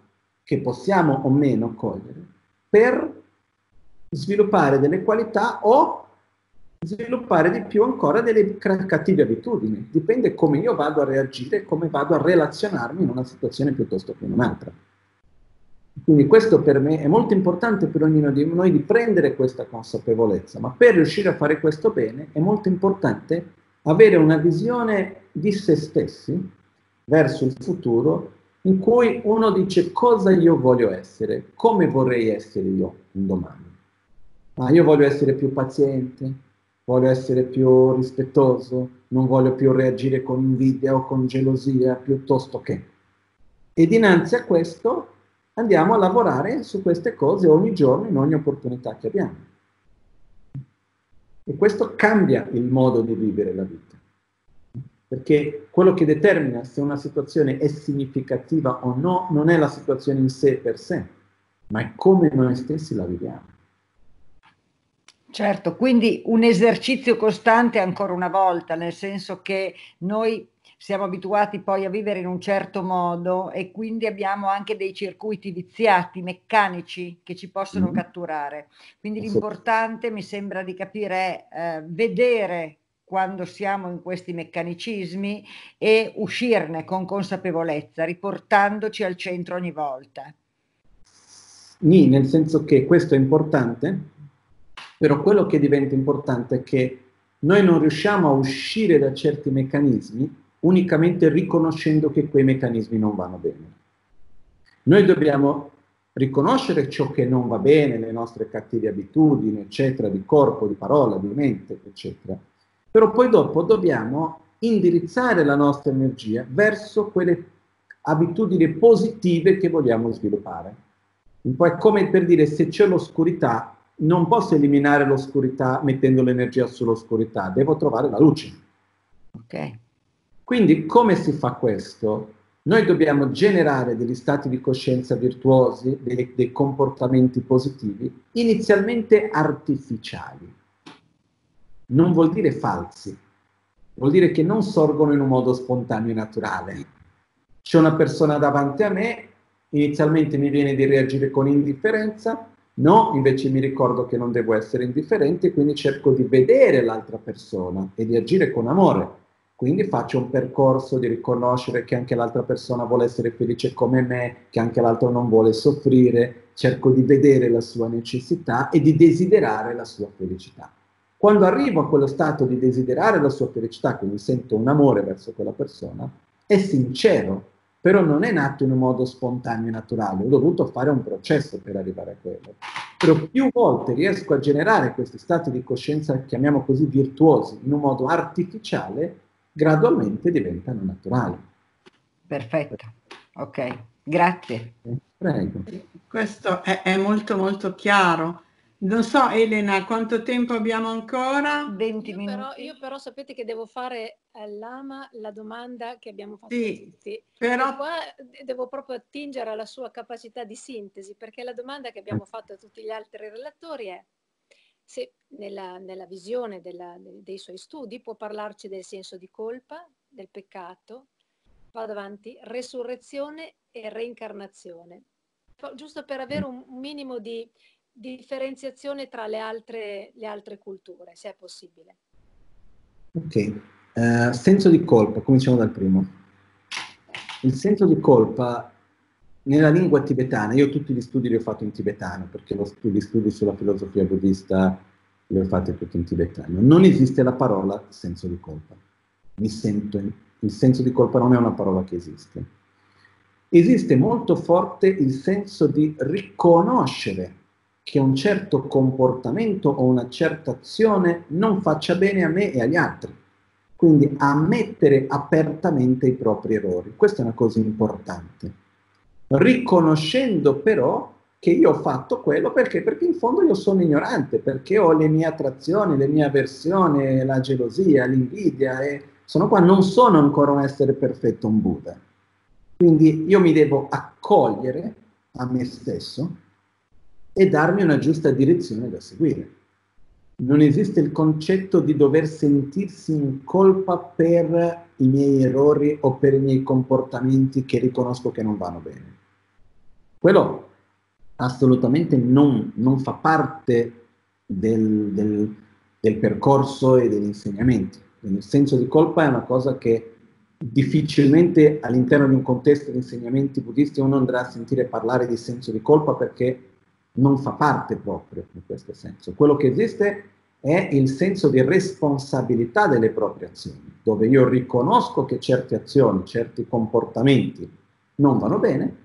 che possiamo o meno cogliere per sviluppare delle qualità o sviluppare di più ancora delle cattive abitudini. Dipende come io vado a reagire, come vado a relazionarmi in una situazione piuttosto che in un'altra. Quindi questo per me è molto importante per ognuno di noi di prendere questa consapevolezza, ma per riuscire a fare questo bene è molto importante avere una visione di se stessi verso il futuro in cui uno dice cosa io voglio essere, come vorrei essere io un domani. Ah, io voglio essere più paziente, voglio essere più rispettoso, non voglio più reagire con invidia o con gelosia piuttosto che. E dinanzi a questo andiamo a lavorare su queste cose ogni giorno, in ogni opportunità che abbiamo. E questo cambia il modo di vivere la vita. Perché quello che determina se una situazione è significativa o no non è la situazione in sé per sé, ma è come noi stessi la viviamo. Certo, quindi un esercizio costante ancora una volta, nel senso che noi siamo abituati poi a vivere in un certo modo e quindi abbiamo anche dei circuiti viziati, meccanici che ci possono mm. catturare. Quindi l'importante mi sembra di capire è eh, vedere quando siamo in questi meccanismi e uscirne con consapevolezza, riportandoci al centro ogni volta. Sì, nel senso che questo è importante però quello che diventa importante è che noi non riusciamo a uscire da certi meccanismi unicamente riconoscendo che quei meccanismi non vanno bene. Noi dobbiamo riconoscere ciò che non va bene, le nostre cattive abitudini, eccetera, di corpo, di parola, di mente, eccetera. Però poi dopo dobbiamo indirizzare la nostra energia verso quelle abitudini positive che vogliamo sviluppare. Un po' è come per dire se c'è l'oscurità, non posso eliminare l'oscurità mettendo l'energia sull'oscurità, devo trovare la luce. Ok. Quindi come si fa questo? Noi dobbiamo generare degli stati di coscienza virtuosi, dei, dei comportamenti positivi, inizialmente artificiali. Non vuol dire falsi, vuol dire che non sorgono in un modo spontaneo e naturale. C'è una persona davanti a me, inizialmente mi viene di reagire con indifferenza, no, invece mi ricordo che non devo essere indifferente, quindi cerco di vedere l'altra persona e di agire con amore. Quindi faccio un percorso di riconoscere che anche l'altra persona vuole essere felice come me, che anche l'altro non vuole soffrire, cerco di vedere la sua necessità e di desiderare la sua felicità. Quando arrivo a quello stato di desiderare la sua felicità, quindi sento un amore verso quella persona, è sincero, però non è nato in un modo spontaneo e naturale, ho dovuto fare un processo per arrivare a quello. Però più volte riesco a generare questi stati di coscienza, chiamiamo così virtuosi, in un modo artificiale, gradualmente diventano naturali. Perfetto, ok, grazie. Prego. Questo è, è molto molto chiaro. Non so Elena quanto tempo abbiamo ancora? 20 io minuti. Però, io però sapete che devo fare all'Ama la domanda che abbiamo fatto sì, tutti. Però... qua devo proprio attingere alla sua capacità di sintesi, perché la domanda che abbiamo fatto a tutti gli altri relatori è se nella, nella visione della, dei suoi studi può parlarci del senso di colpa, del peccato, vado avanti, resurrezione e reincarnazione. Giusto per avere un minimo di differenziazione tra le altre, le altre culture, se è possibile. Ok, uh, senso di colpa, cominciamo dal primo. Il senso di colpa nella lingua tibetana, io tutti gli studi li ho fatti in tibetano, perché gli studi sulla filosofia buddista li ho fatti tutti in tibetano. Non esiste la parola senso di colpa. Mi sento, il senso di colpa non è una parola che esiste. Esiste molto forte il senso di riconoscere che un certo comportamento o una certa azione non faccia bene a me e agli altri. Quindi ammettere apertamente i propri errori. Questa è una cosa importante. Riconoscendo però che io ho fatto quello perché? Perché in fondo io sono ignorante, perché ho le mie attrazioni, le mie avversioni, la gelosia, l'invidia e sono qua, non sono ancora un essere perfetto, un Buddha. Quindi io mi devo accogliere a me stesso e darmi una giusta direzione da seguire. Non esiste il concetto di dover sentirsi in colpa per i miei errori o per i miei comportamenti che riconosco che non vanno bene. Quello assolutamente non, non fa parte del, del, del percorso e degli insegnamenti. Il senso di colpa è una cosa che difficilmente all'interno di un contesto di insegnamenti buddisti uno andrà a sentire parlare di senso di colpa perché non fa parte proprio in questo senso. Quello che esiste è il senso di responsabilità delle proprie azioni, dove io riconosco che certe azioni, certi comportamenti non vanno bene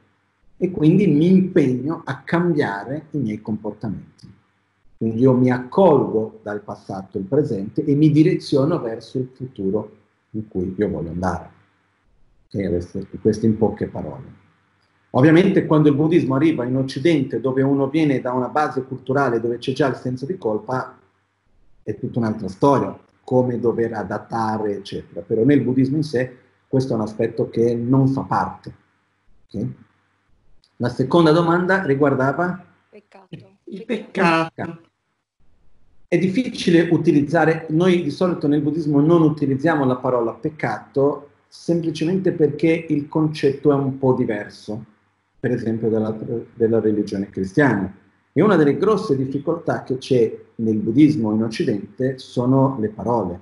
e quindi mi impegno a cambiare i miei comportamenti. Quindi io mi accolgo dal passato il presente e mi direziono verso il futuro in cui io voglio andare. questo in poche parole. Ovviamente quando il buddismo arriva in Occidente, dove uno viene da una base culturale dove c'è già il senso di colpa, è tutta un'altra storia, come dover adattare, eccetera. Però nel buddismo in sé questo è un aspetto che non fa parte. Okay? La seconda domanda riguardava? Peccato. Il peccato. È difficile utilizzare, noi di solito nel buddismo non utilizziamo la parola peccato semplicemente perché il concetto è un po' diverso per esempio della, della religione cristiana. E una delle grosse difficoltà che c'è nel buddismo in Occidente sono le parole,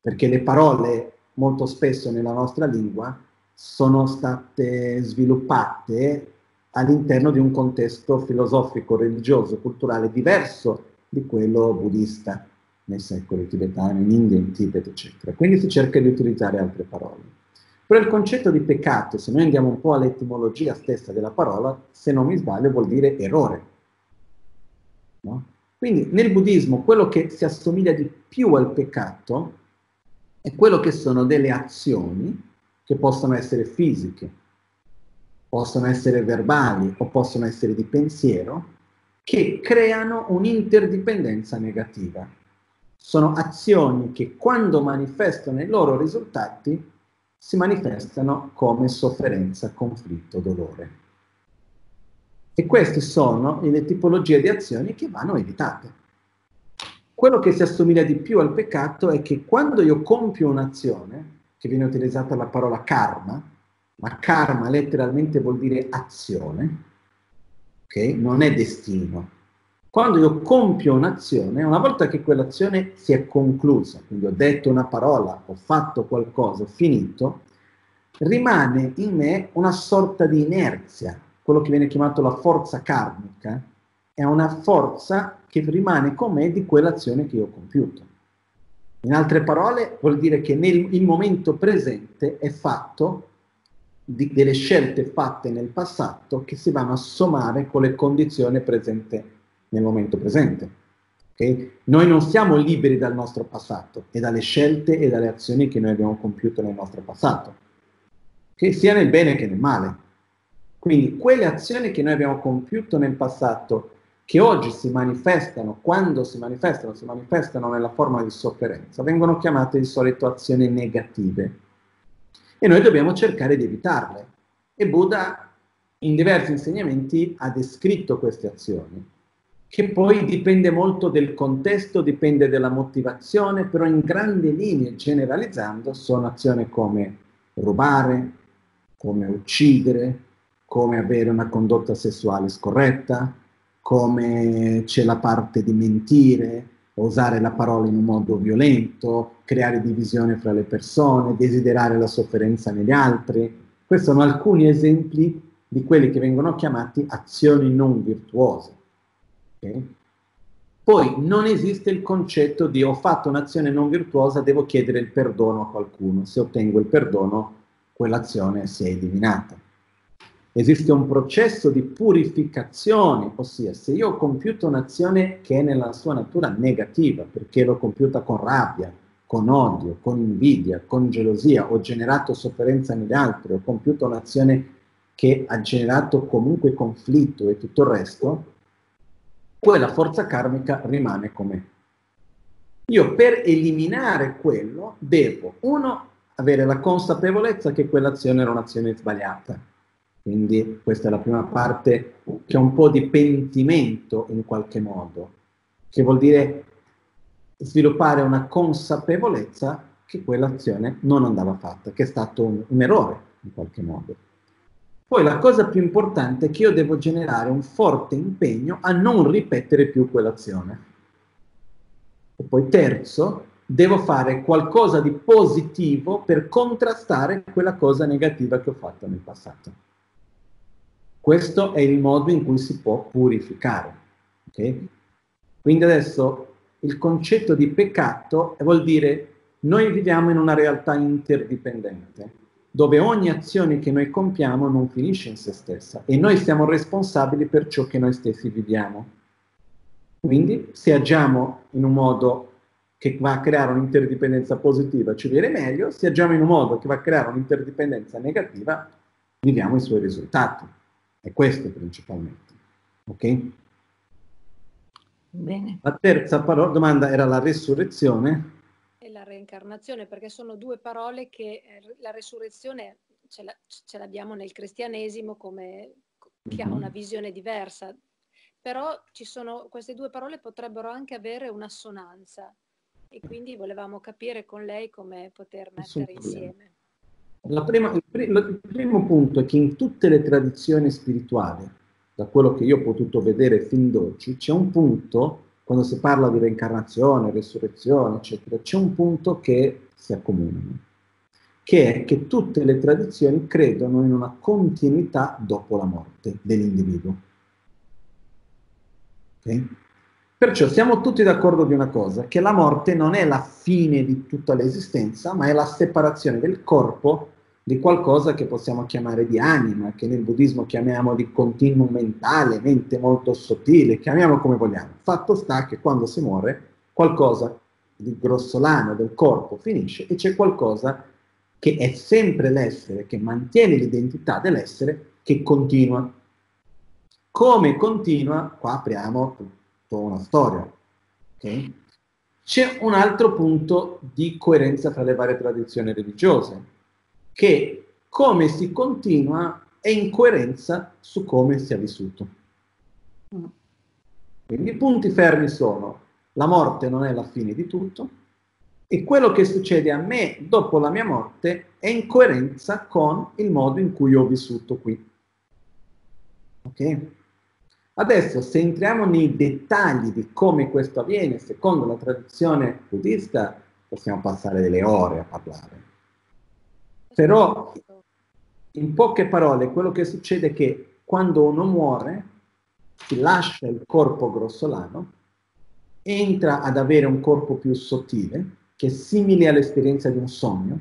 perché le parole molto spesso nella nostra lingua sono state sviluppate all'interno di un contesto filosofico, religioso, culturale diverso di quello buddista nei secoli tibetani, in India, in Tibet, eccetera. Quindi si cerca di utilizzare altre parole. Però il concetto di peccato, se noi andiamo un po' all'etimologia stessa della parola, se non mi sbaglio vuol dire errore. No? Quindi nel buddismo quello che si assomiglia di più al peccato è quello che sono delle azioni che possono essere fisiche, possono essere verbali o possono essere di pensiero, che creano un'interdipendenza negativa. Sono azioni che quando manifestano i loro risultati si manifestano come sofferenza, conflitto, dolore. E queste sono le tipologie di azioni che vanno evitate. Quello che si assomiglia di più al peccato è che quando io compio un'azione, che viene utilizzata la parola karma, ma karma letteralmente vuol dire azione, ok? Non è destino. Quando io compio un'azione, una volta che quell'azione si è conclusa, quindi ho detto una parola, ho fatto qualcosa, ho finito, rimane in me una sorta di inerzia, quello che viene chiamato la forza karmica, è una forza che rimane con me di quell'azione che io ho compiuto. In altre parole, vuol dire che nel momento presente è fatto di, delle scelte fatte nel passato che si vanno a sommare con le condizioni presenti nel momento presente. Okay? Noi non siamo liberi dal nostro passato e dalle scelte e dalle azioni che noi abbiamo compiuto nel nostro passato, che sia nel bene che nel male. Quindi quelle azioni che noi abbiamo compiuto nel passato, che oggi si manifestano, quando si manifestano, si manifestano nella forma di sofferenza, vengono chiamate di solito azioni negative. E noi dobbiamo cercare di evitarle. E Buddha in diversi insegnamenti ha descritto queste azioni che poi dipende molto del contesto, dipende dalla motivazione, però in grandi linee, generalizzando, sono azioni come rubare, come uccidere, come avere una condotta sessuale scorretta, come c'è la parte di mentire, usare la parola in un modo violento, creare divisione fra le persone, desiderare la sofferenza negli altri. Questi sono alcuni esempi di quelli che vengono chiamati azioni non virtuose. Poi non esiste il concetto di ho fatto un'azione non virtuosa, devo chiedere il perdono a qualcuno. Se ottengo il perdono, quell'azione si è eliminata. Esiste un processo di purificazione, ossia se io ho compiuto un'azione che è nella sua natura negativa, perché l'ho compiuta con rabbia, con odio, con invidia, con gelosia, ho generato sofferenza negli altri, ho compiuto un'azione che ha generato comunque conflitto e tutto il resto, quella forza karmica rimane com'è. Io per eliminare quello devo, uno, avere la consapevolezza che quell'azione era un'azione sbagliata. Quindi questa è la prima parte che è un po' di pentimento in qualche modo, che vuol dire sviluppare una consapevolezza che quell'azione non andava fatta, che è stato un, un errore in qualche modo. Poi la cosa più importante è che io devo generare un forte impegno a non ripetere più quell'azione. E poi terzo, devo fare qualcosa di positivo per contrastare quella cosa negativa che ho fatto nel passato. Questo è il modo in cui si può purificare. Okay? Quindi adesso il concetto di peccato vuol dire noi viviamo in una realtà interdipendente dove ogni azione che noi compiamo non finisce in se stessa e noi siamo responsabili per ciò che noi stessi viviamo. Quindi se agiamo in un modo che va a creare un'interdipendenza positiva ci viene meglio, se agiamo in un modo che va a creare un'interdipendenza negativa viviamo i suoi risultati. È questo principalmente. Ok? Bene. La terza parola, domanda era la resurrezione la reincarnazione, perché sono due parole che eh, la resurrezione ce, la, ce l'abbiamo nel cristianesimo come che ha una mhm. visione diversa, però ci sono, queste due parole potrebbero anche avere un'assonanza e quindi volevamo capire con lei come poter mettere insieme. Prima, il, pr- il primo punto è che in tutte le tradizioni spirituali, da quello che io ho potuto vedere fin d'oggi, c'è un punto quando si parla di reincarnazione, resurrezione, eccetera, c'è un punto che si accomunano, che è che tutte le tradizioni credono in una continuità dopo la morte dell'individuo. Okay? Perciò siamo tutti d'accordo di una cosa, che la morte non è la fine di tutta l'esistenza, ma è la separazione del corpo di qualcosa che possiamo chiamare di anima, che nel buddismo chiamiamo di continuum mentale, mente molto sottile, chiamiamo come vogliamo. Fatto sta che quando si muore qualcosa di grossolano del corpo finisce e c'è qualcosa che è sempre l'essere, che mantiene l'identità dell'essere, che continua. Come continua? Qua apriamo tutta una storia. Okay? C'è un altro punto di coerenza tra le varie tradizioni religiose, che come si continua è in coerenza su come si è vissuto. Quindi i punti fermi sono la morte non è la fine di tutto e quello che succede a me dopo la mia morte è in coerenza con il modo in cui ho vissuto qui. Ok? Adesso, se entriamo nei dettagli di come questo avviene, secondo la tradizione buddista, possiamo passare delle ore a parlare. Però, in poche parole, quello che succede è che quando uno muore, si lascia il corpo grossolano, entra ad avere un corpo più sottile, che è simile all'esperienza di un sogno,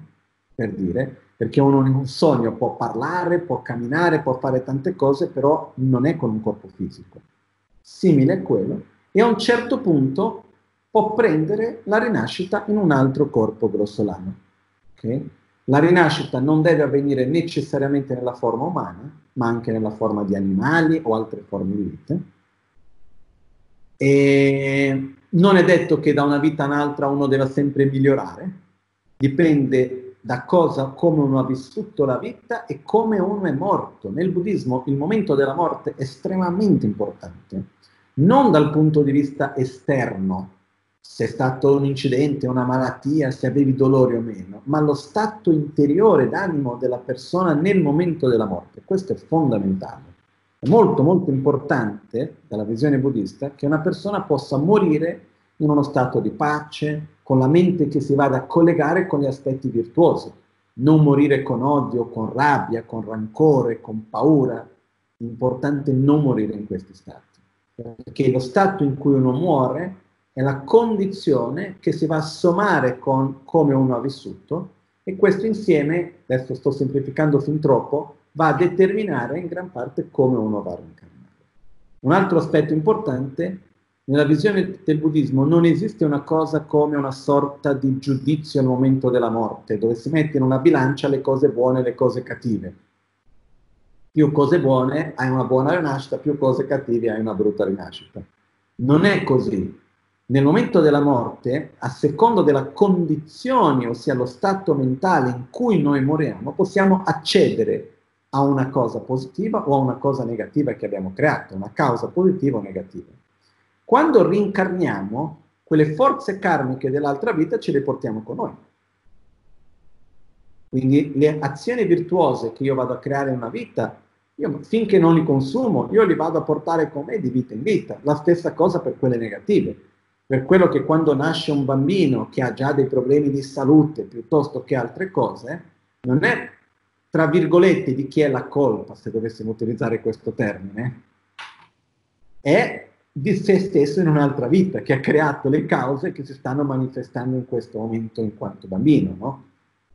per dire, perché uno in un sogno può parlare, può camminare, può fare tante cose, però non è con un corpo fisico. Simile a quello, e a un certo punto può prendere la rinascita in un altro corpo grossolano. Okay? La rinascita non deve avvenire necessariamente nella forma umana, ma anche nella forma di animali o altre forme di vita. E non è detto che da una vita all'altra uno deve sempre migliorare, dipende da cosa, come uno ha vissuto la vita e come uno è morto. Nel buddismo il momento della morte è estremamente importante, non dal punto di vista esterno, se è stato un incidente, una malattia, se avevi dolori o meno, ma lo stato interiore d'animo della persona nel momento della morte. Questo è fondamentale. È molto molto importante, dalla visione buddista, che una persona possa morire in uno stato di pace, con la mente che si vada a collegare con gli aspetti virtuosi, non morire con odio, con rabbia, con rancore, con paura. È importante non morire in questi stati, perché lo stato in cui uno muore è la condizione che si va a sommare con come uno ha vissuto e questo insieme, adesso sto semplificando fin troppo, va a determinare in gran parte come uno va a reincarnare. Un altro aspetto importante, nella visione del buddismo non esiste una cosa come una sorta di giudizio al momento della morte, dove si mette in una bilancia le cose buone e le cose cattive. Più cose buone hai una buona rinascita, più cose cattive hai una brutta rinascita. Non è così nel momento della morte, a secondo della condizione, ossia lo stato mentale in cui noi moriamo, possiamo accedere a una cosa positiva o a una cosa negativa che abbiamo creato, una causa positiva o negativa. Quando rincarniamo, quelle forze karmiche dell'altra vita ce le portiamo con noi. Quindi le azioni virtuose che io vado a creare in una vita, io, finché non li consumo, io li vado a portare con me di vita in vita. La stessa cosa per quelle negative per quello che quando nasce un bambino che ha già dei problemi di salute piuttosto che altre cose, non è tra virgolette di chi è la colpa, se dovessimo utilizzare questo termine, è di se stesso in un'altra vita, che ha creato le cause che si stanno manifestando in questo momento in quanto bambino. No?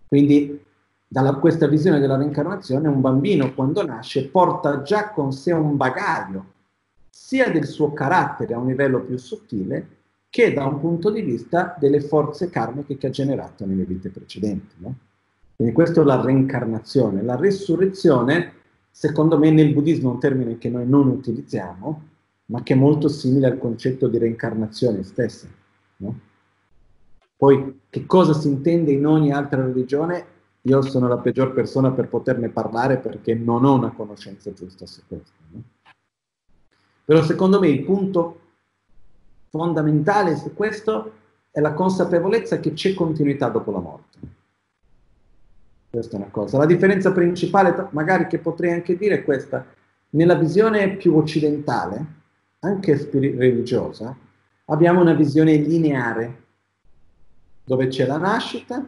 Quindi da questa visione della reincarnazione, un bambino quando nasce porta già con sé un bagaglio, sia del suo carattere a un livello più sottile, che da un punto di vista delle forze karmiche che ha generato nelle vite precedenti. No? Quindi questa è la reincarnazione. La resurrezione, secondo me, nel buddismo è un termine che noi non utilizziamo, ma che è molto simile al concetto di reincarnazione stessa. No? Poi, che cosa si intende in ogni altra religione? Io sono la peggior persona per poterne parlare perché non ho una conoscenza giusta su questo. No? Però secondo me il punto fondamentale su questo è la consapevolezza che c'è continuità dopo la morte. Questa è una cosa. La differenza principale, magari che potrei anche dire, è questa. Nella visione più occidentale, anche religiosa, abbiamo una visione lineare, dove c'è la nascita,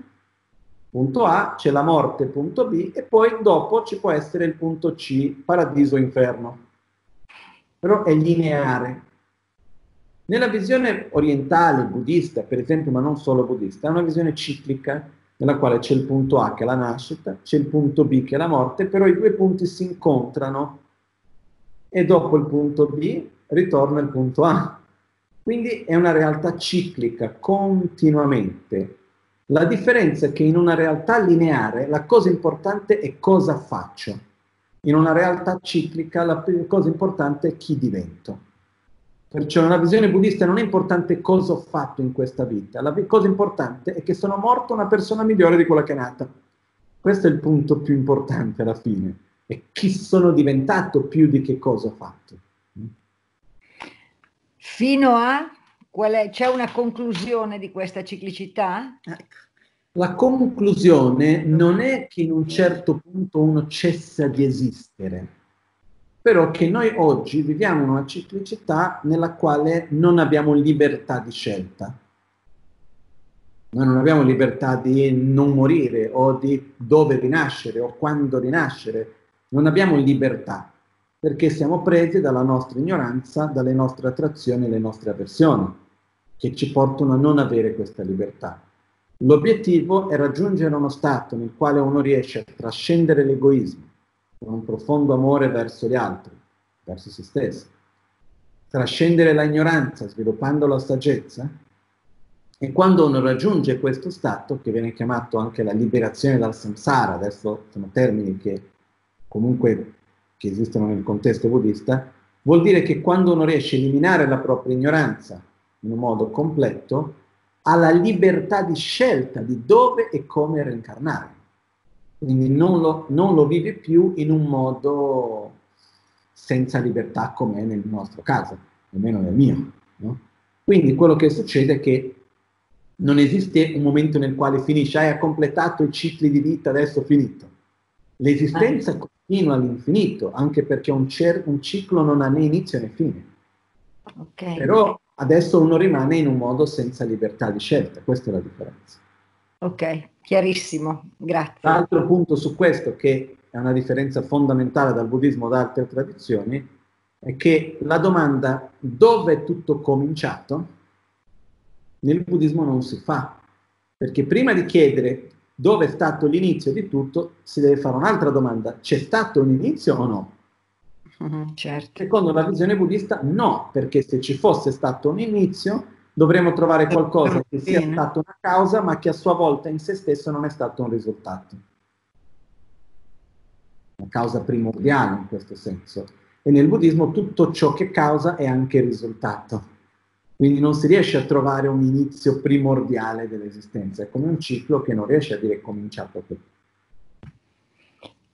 punto A, c'è la morte, punto B, e poi dopo ci può essere il punto C, paradiso, inferno. Però è lineare, nella visione orientale, buddista, per esempio, ma non solo buddista, è una visione ciclica nella quale c'è il punto A che è la nascita, c'è il punto B che è la morte, però i due punti si incontrano e dopo il punto B ritorna il punto A. Quindi è una realtà ciclica, continuamente. La differenza è che in una realtà lineare la cosa importante è cosa faccio. In una realtà ciclica la cosa importante è chi divento. Perciò nella visione buddista non è importante cosa ho fatto in questa vita, la cosa importante è che sono morto una persona migliore di quella che è nata. Questo è il punto più importante alla fine, è chi sono diventato più di che cosa ho fatto. Fino a è, c'è una conclusione di questa ciclicità? Ecco. La conclusione non è che in un certo punto uno cessa di esistere, però che noi oggi viviamo una ciclicità nella quale non abbiamo libertà di scelta. Noi non abbiamo libertà di non morire o di dove rinascere o quando rinascere. Non abbiamo libertà perché siamo presi dalla nostra ignoranza, dalle nostre attrazioni e le nostre avversioni, che ci portano a non avere questa libertà. L'obiettivo è raggiungere uno stato nel quale uno riesce a trascendere l'egoismo, con un profondo amore verso gli altri, verso se stesso. Trascendere la ignoranza sviluppando la saggezza e quando uno raggiunge questo stato, che viene chiamato anche la liberazione dal samsara, adesso sono termini che comunque che esistono nel contesto buddista, vuol dire che quando uno riesce a eliminare la propria ignoranza in un modo completo, ha la libertà di scelta di dove e come reincarnare quindi non lo, non lo vive più in un modo senza libertà come nel nostro caso, almeno nel mio. No? Quindi quello che succede è che non esiste un momento nel quale finisce, hai completato i cicli di vita, adesso è finito. L'esistenza ah. continua all'infinito, anche perché un, un, ciclo non ha né inizio né fine. Okay. Però adesso uno rimane in un modo senza libertà di scelta, questa è la differenza. Ok, chiarissimo, grazie. L'altro punto su questo, che è una differenza fondamentale dal buddismo da altre tradizioni, è che la domanda dove è tutto cominciato nel buddismo non si fa, perché prima di chiedere dove è stato l'inizio di tutto si deve fare un'altra domanda, c'è stato un inizio o no? Mm-hmm, certo. Secondo la visione buddista no, perché se ci fosse stato un inizio dovremmo trovare qualcosa che sia stato una causa, ma che a sua volta in se stesso non è stato un risultato. Una causa primordiale in questo senso. E nel buddismo tutto ciò che causa è anche risultato. Quindi non si riesce a trovare un inizio primordiale dell'esistenza, è come un ciclo che non riesce a dire cominciato qui.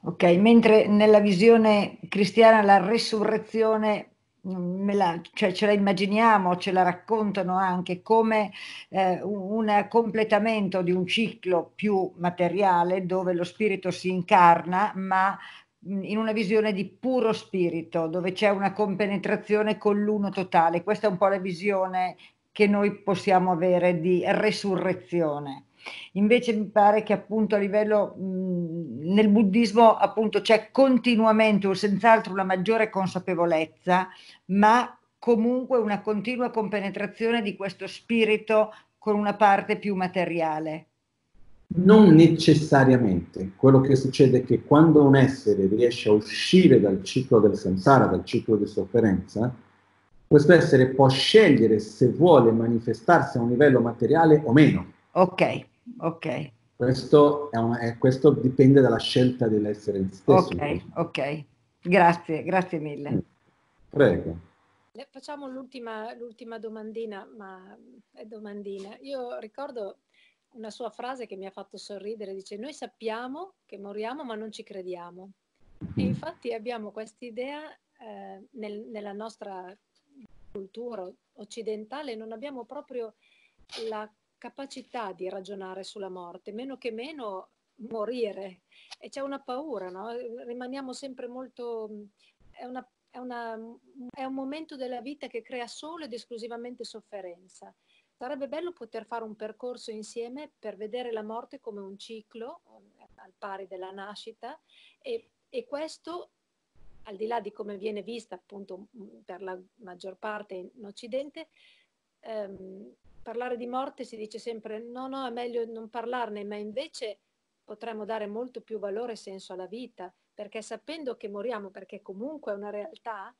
Ok, mentre nella visione cristiana la resurrezione la, cioè ce la immaginiamo, ce la raccontano anche come eh, un completamento di un ciclo più materiale dove lo spirito si incarna, ma in una visione di puro spirito, dove c'è una compenetrazione con l'uno totale. Questa è un po' la visione che noi possiamo avere di resurrezione. Invece mi pare che appunto a livello mh, nel buddismo appunto c'è continuamente o senz'altro una maggiore consapevolezza, ma comunque una continua compenetrazione di questo spirito con una parte più materiale. Non necessariamente. Quello che succede è che quando un essere riesce a uscire dal ciclo del samsara, dal ciclo di sofferenza, questo essere può scegliere se vuole manifestarsi a un livello materiale o meno. Ok, Ok. Questo, un, è, questo dipende dalla scelta dell'essere stesso. Ok, ok. Grazie, grazie mille. Mm. Prego. Facciamo l'ultima, l'ultima domandina, ma è domandina. Io ricordo una sua frase che mi ha fatto sorridere, dice noi sappiamo che moriamo ma non ci crediamo. E mm-hmm. infatti abbiamo questa idea eh, nel, nella nostra cultura occidentale, non abbiamo proprio la capacità di ragionare sulla morte, meno che meno morire. E c'è una paura, no? Rimaniamo sempre molto... È, una, è, una, è un momento della vita che crea solo ed esclusivamente sofferenza. Sarebbe bello poter fare un percorso insieme per vedere la morte come un ciclo, al pari della nascita, e, e questo al di là di come viene vista appunto per la maggior parte in Occidente, ehm, parlare di morte si dice sempre no, no, è meglio non parlarne, ma invece potremmo dare molto più valore e senso alla vita, perché sapendo che moriamo, perché comunque è una realtà,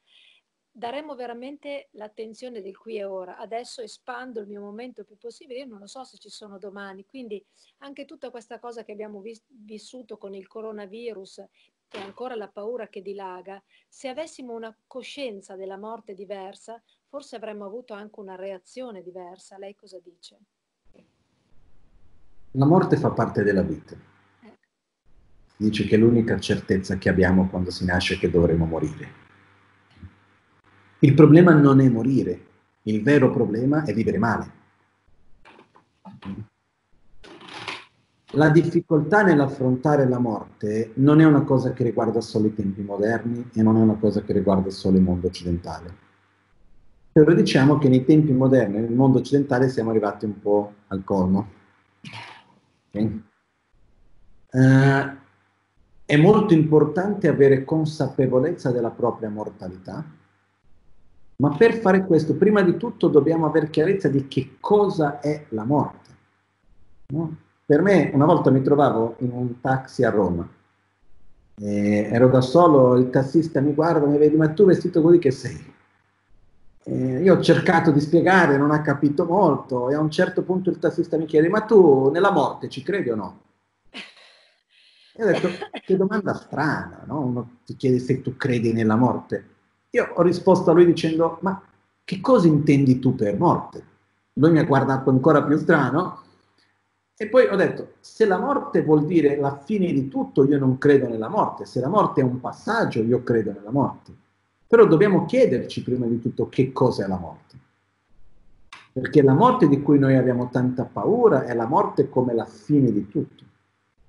daremo veramente l'attenzione del qui e ora. Adesso espando il mio momento più possibile, io non lo so se ci sono domani, quindi anche tutta questa cosa che abbiamo vis- vissuto con il coronavirus e ancora la paura che dilaga, se avessimo una coscienza della morte diversa, forse avremmo avuto anche una reazione diversa. Lei cosa dice? La morte fa parte della vita. Eh. Dice che è l'unica certezza che abbiamo quando si nasce che dovremo morire. Il problema non è morire, il vero problema è vivere male. La difficoltà nell'affrontare la morte non è una cosa che riguarda solo i tempi moderni e non è una cosa che riguarda solo il mondo occidentale. Però diciamo che nei tempi moderni, nel mondo occidentale, siamo arrivati un po' al colmo. Okay? Uh, è molto importante avere consapevolezza della propria mortalità ma per fare questo, prima di tutto, dobbiamo avere chiarezza di che cosa è la morte. No? Per me, una volta mi trovavo in un taxi a Roma, ero da solo, il tassista mi guarda, mi vede, ma tu vestito così che sei? Eh, io ho cercato di spiegare, non ha capito molto, e a un certo punto il tassista mi chiede, ma tu nella morte ci credi o no? <laughs> E ho detto, che domanda strana, no? Uno ti chiede se tu credi nella morte. Io ho risposto a lui dicendo, ma che cosa intendi tu per morte? Lui mi ha guardato ancora più strano e poi ho detto, se la morte vuol dire la fine di tutto, io non credo nella morte, se la morte è un passaggio, io credo nella morte. Però dobbiamo chiederci prima di tutto che cosa è la morte. Perché la morte di cui noi abbiamo tanta paura è la morte come la fine di tutto.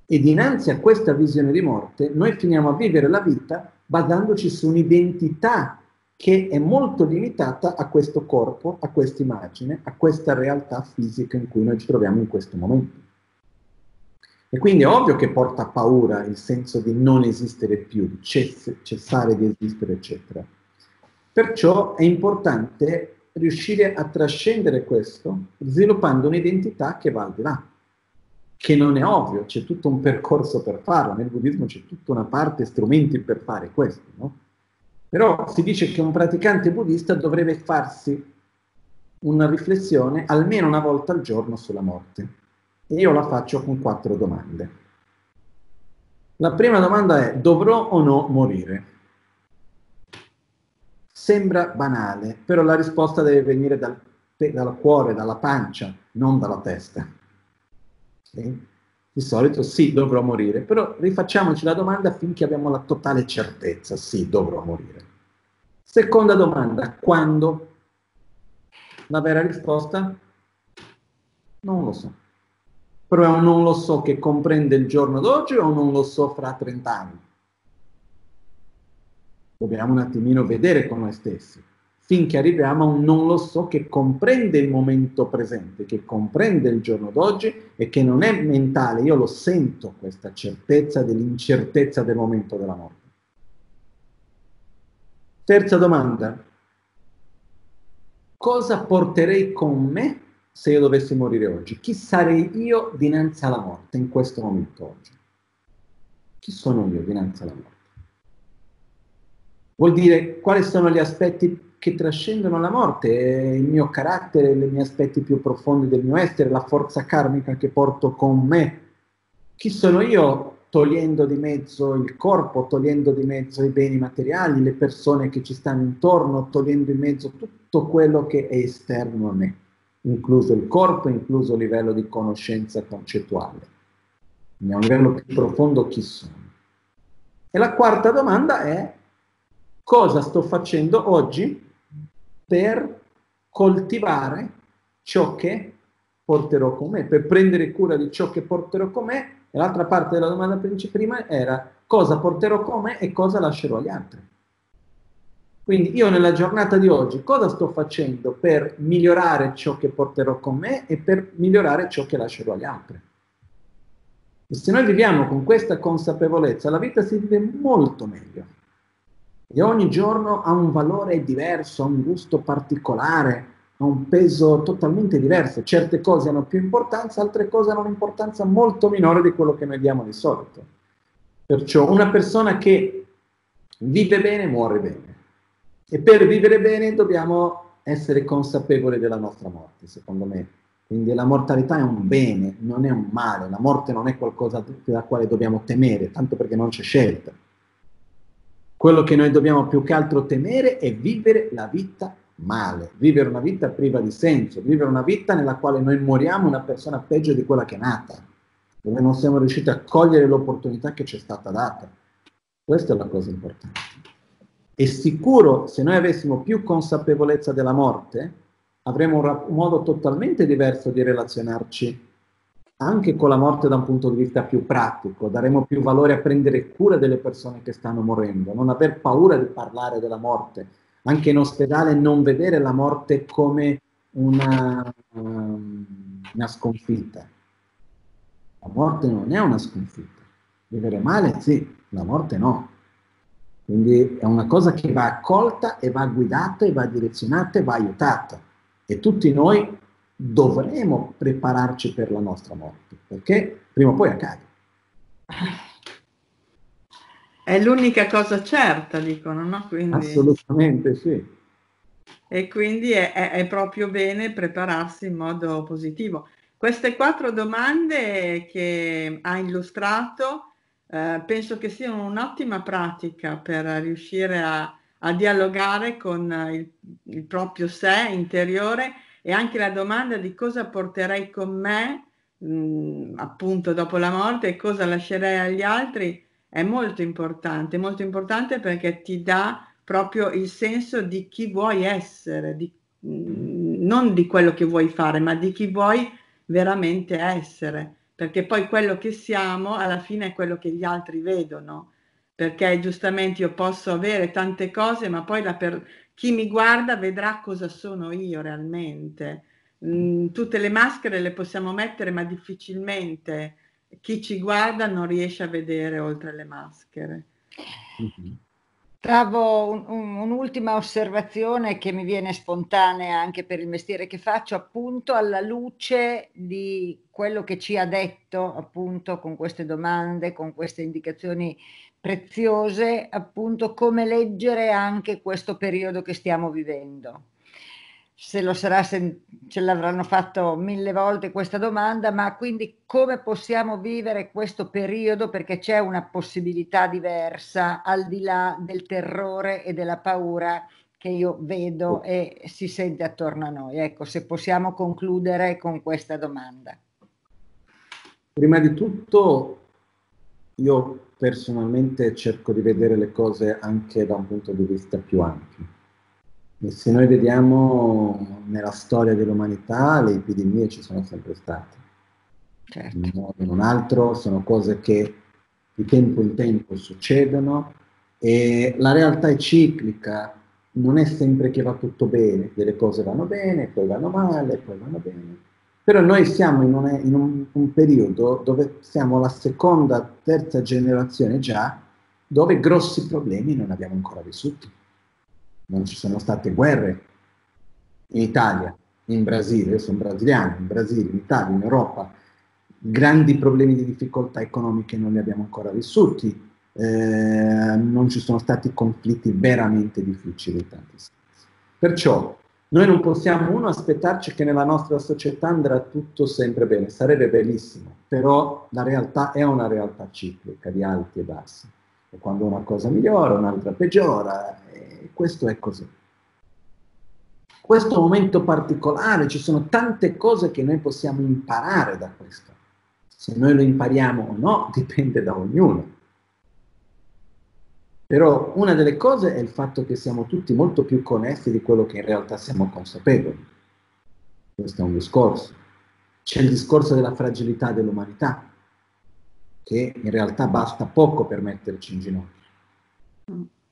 E dinanzi a questa visione di morte, noi finiamo a vivere la vita basandoci su un'identità che è molto limitata a questo corpo, a questa immagine, a questa realtà fisica in cui noi ci troviamo in questo momento. E quindi è ovvio che porta paura il senso di non esistere più, cess- cessare di esistere, eccetera. Perciò è importante riuscire a trascendere questo sviluppando un'identità che va al di là che non è ovvio, c'è tutto un percorso per farlo, nel buddismo c'è tutta una parte strumenti per fare questo, no? Però si dice che un praticante buddista dovrebbe farsi una riflessione almeno una volta al giorno sulla morte. Io la faccio con quattro domande. La prima domanda è, dovrò o no morire? Sembra banale, però la risposta deve venire dal, dal cuore, dalla pancia, non dalla testa. Sì? Di solito sì, dovrò morire, però rifacciamoci la domanda finché abbiamo la totale certezza, sì, dovrò morire. Seconda domanda, quando? La vera risposta? Non lo so. Però non lo so che comprende il giorno d'oggi o non lo so fra 30 anni. Dobbiamo un attimino vedere con noi stessi finché arriviamo a un non lo so che comprende il momento presente, che comprende il giorno d'oggi e che non è mentale, io lo sento questa certezza dell'incertezza del momento della morte. Terza domanda, cosa porterei con me se io dovessi morire oggi? Chi sarei io dinanzi alla morte in questo momento oggi? Chi sono io dinanzi alla morte? Vuol dire quali sono gli aspetti che trascendono la morte, il mio carattere, i miei aspetti più profondi del mio essere, la forza karmica che porto con me. Chi sono io togliendo di mezzo il corpo, togliendo di mezzo i beni materiali, le persone che ci stanno intorno, togliendo di mezzo tutto quello che è esterno a me, incluso il corpo, incluso il livello di conoscenza concettuale. Quindi a un livello più profondo chi sono. E la quarta domanda è cosa sto facendo oggi per coltivare ciò che porterò con me, per prendere cura di ciò che porterò con me. E l'altra parte della domanda prima era cosa porterò con me e cosa lascerò agli altri. Quindi io nella giornata di oggi cosa sto facendo per migliorare ciò che porterò con me e per migliorare ciò che lascerò agli altri? E se noi viviamo con questa consapevolezza, la vita si vive molto meglio e ogni giorno ha un valore diverso, ha un gusto particolare, ha un peso totalmente diverso. Certe cose hanno più importanza, altre cose hanno un'importanza molto minore di quello che noi diamo di solito. Perciò una persona che vive bene muore bene. E per vivere bene dobbiamo essere consapevoli della nostra morte, secondo me. Quindi la mortalità è un bene, non è un male. La morte non è qualcosa da quale dobbiamo temere, tanto perché non c'è scelta. Quello che noi dobbiamo più che altro temere è vivere la vita male, vivere una vita priva di senso, vivere una vita nella quale noi moriamo una persona peggio di quella che è nata, dove non siamo riusciti a cogliere l'opportunità che ci è stata data. Questa è la cosa importante. E sicuro, se noi avessimo più consapevolezza della morte, avremo un, modo totalmente diverso di relazionarci anche con la morte da un punto di vista più pratico, daremo più valore a prendere cura delle persone che stanno morendo, non aver paura di parlare della morte, anche in ospedale non vedere la morte come una, um, una sconfitta. La morte non è una sconfitta. Vivere male sì, la morte no. Quindi è una cosa che va accolta e va guidata e va direzionata e va aiutata. E tutti noi dovremo prepararci per la nostra morte, perché prima o poi accade. <laughs> È l'unica cosa certa, dicono, no? Quindi... Assolutamente sì. E quindi è, è, è, proprio bene prepararsi in modo positivo. Queste quattro domande che ha illustrato eh, penso che siano un'ottima pratica per riuscire a, a dialogare con il, il, proprio sé interiore e anche la domanda di cosa porterei con me mh, appunto dopo la morte e cosa lascerei agli altri è molto importante, molto importante perché ti dà proprio il senso di chi vuoi essere, di, mm, non di quello che vuoi fare, ma di chi vuoi veramente essere, perché poi quello che siamo alla fine è quello che gli altri vedono, perché giustamente io posso avere tante cose, ma poi la per, chi mi guarda vedrà cosa sono io realmente. Mm, tutte le maschere le possiamo mettere, ma difficilmente chi ci guarda non riesce a vedere oltre le maschere. Mm-hmm. Travo un, un, un'ultima osservazione che mi viene spontanea anche per il mestiere che faccio, appunto alla luce di quello che ci ha detto, appunto con queste domande, con queste indicazioni preziose, appunto come leggere anche questo periodo che stiamo vivendo se lo sarà, se ce l'avranno fatto mille volte questa domanda, ma quindi come possiamo vivere questo periodo perché c'è una possibilità diversa al di là del terrore e della paura che io vedo e si sente attorno a noi. Ecco, se possiamo concludere con questa domanda. Prima di tutto, io personalmente cerco di vedere le cose anche da un punto di vista più ampio e se noi vediamo nella storia dell'umanità, le epidemie ci sono sempre state. Certo. In un modo o in un altro, sono cose che di tempo in tempo succedono e la realtà è ciclica, non è sempre che va tutto bene, delle cose vanno bene, poi vanno male, poi vanno bene. Però noi siamo in, un, in un, un periodo dove siamo la seconda, terza generazione già, dove grossi problemi non abbiamo ancora vissuti. Non ci sono state guerre in Italia, in Brasile, io sono brasiliano, in Brasile, in Italia, in Europa, grandi problemi di difficoltà economiche non li abbiamo ancora vissuti, eh, non ci sono stati conflitti veramente difficili in tanti sensi. Perciò noi non possiamo, uno, aspettarci che nella nostra società andrà tutto sempre bene, sarebbe bellissimo, però la realtà è una realtà ciclica di alti e bassi. E quando una cosa migliora, un'altra peggiora, questo è così. Questo momento particolare, ci sono tante cose che noi possiamo imparare da questo. Se noi lo impariamo o no, dipende da ognuno. Però una delle cose è il fatto che siamo tutti molto più connessi di quello che in realtà siamo consapevoli. Questo è un discorso. C'è il discorso della fragilità dell'umanità, che in realtà basta poco per metterci in ginocchio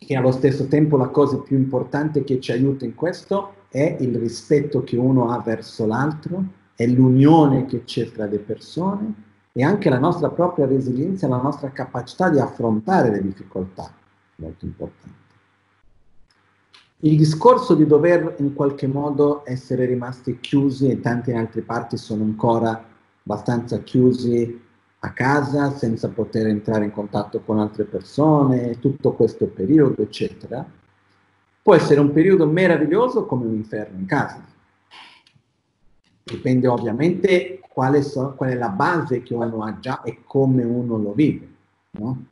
che allo stesso tempo la cosa più importante che ci aiuta in questo è il rispetto che uno ha verso l'altro, è l'unione che c'è tra le persone e anche la nostra propria resilienza, la nostra capacità di affrontare le difficoltà, molto importante. il discorso di dover in qualche modo essere rimasti chiusi e tanti in altre parti sono ancora abbastanza chiusi a casa senza poter entrare in contatto con altre persone, tutto questo periodo, eccetera, può essere un periodo meraviglioso come un inferno in casa. Dipende ovviamente quale, so, qual è la base che uno ha già e come uno lo vive. No?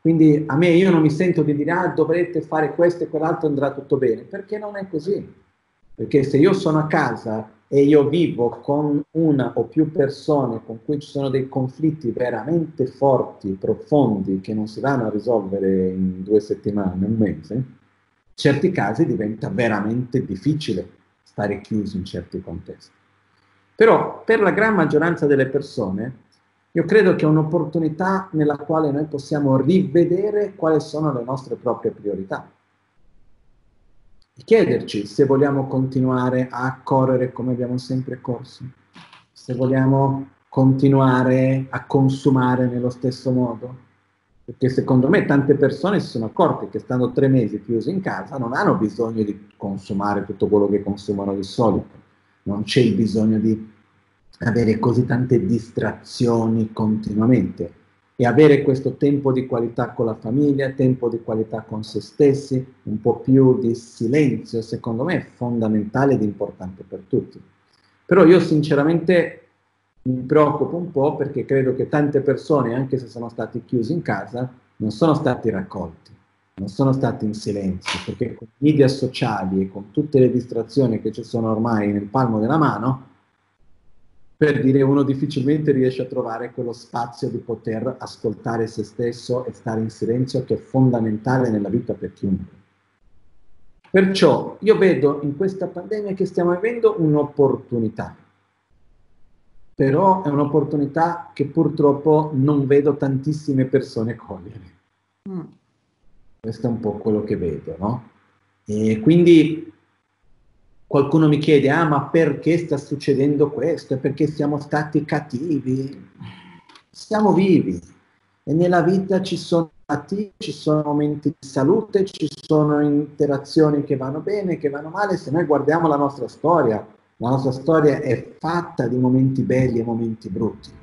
Quindi a me io non mi sento di dire ah dovrete fare questo e quell'altro andrà tutto bene, perché non è così. Perché se io sono a casa e io vivo con una o più persone con cui ci sono dei conflitti veramente forti, profondi, che non si vanno a risolvere in due settimane, un mese, in certi casi diventa veramente difficile stare chiusi in certi contesti. Però per la gran maggioranza delle persone io credo che è un'opportunità nella quale noi possiamo rivedere quali sono le nostre proprie priorità e chiederci se vogliamo continuare a correre come abbiamo sempre corso, se vogliamo continuare a consumare nello stesso modo. Perché secondo me tante persone si sono accorte che stando tre mesi chiusi in casa non hanno bisogno di consumare tutto quello che consumano di solito, non c'è il bisogno di avere così tante distrazioni continuamente e avere questo tempo di qualità con la famiglia, tempo di qualità con se stessi, un po' più di silenzio, secondo me è fondamentale ed importante per tutti. Però io sinceramente mi preoccupo un po' perché credo che tante persone, anche se sono stati chiusi in casa, non sono stati raccolti, non sono stati in silenzio, perché con i media sociali e con tutte le distrazioni che ci sono ormai nel palmo della mano, per dire uno difficilmente riesce a trovare quello spazio di poter ascoltare se stesso e stare in silenzio che è fondamentale nella vita per chiunque. Perciò io vedo in questa pandemia che stiamo vivendo un'opportunità, però è un'opportunità che purtroppo non vedo tantissime persone cogliere. Mm. Questo è un po' quello che vedo, no? E quindi qualcuno mi chiede, ah ma perché sta succedendo questo? Perché siamo stati cattivi? Siamo vivi e nella vita ci sono attimi, ci sono momenti di salute, ci sono interazioni che vanno bene, che vanno male. Se noi guardiamo la nostra storia, la nostra storia è fatta di momenti belli e momenti brutti.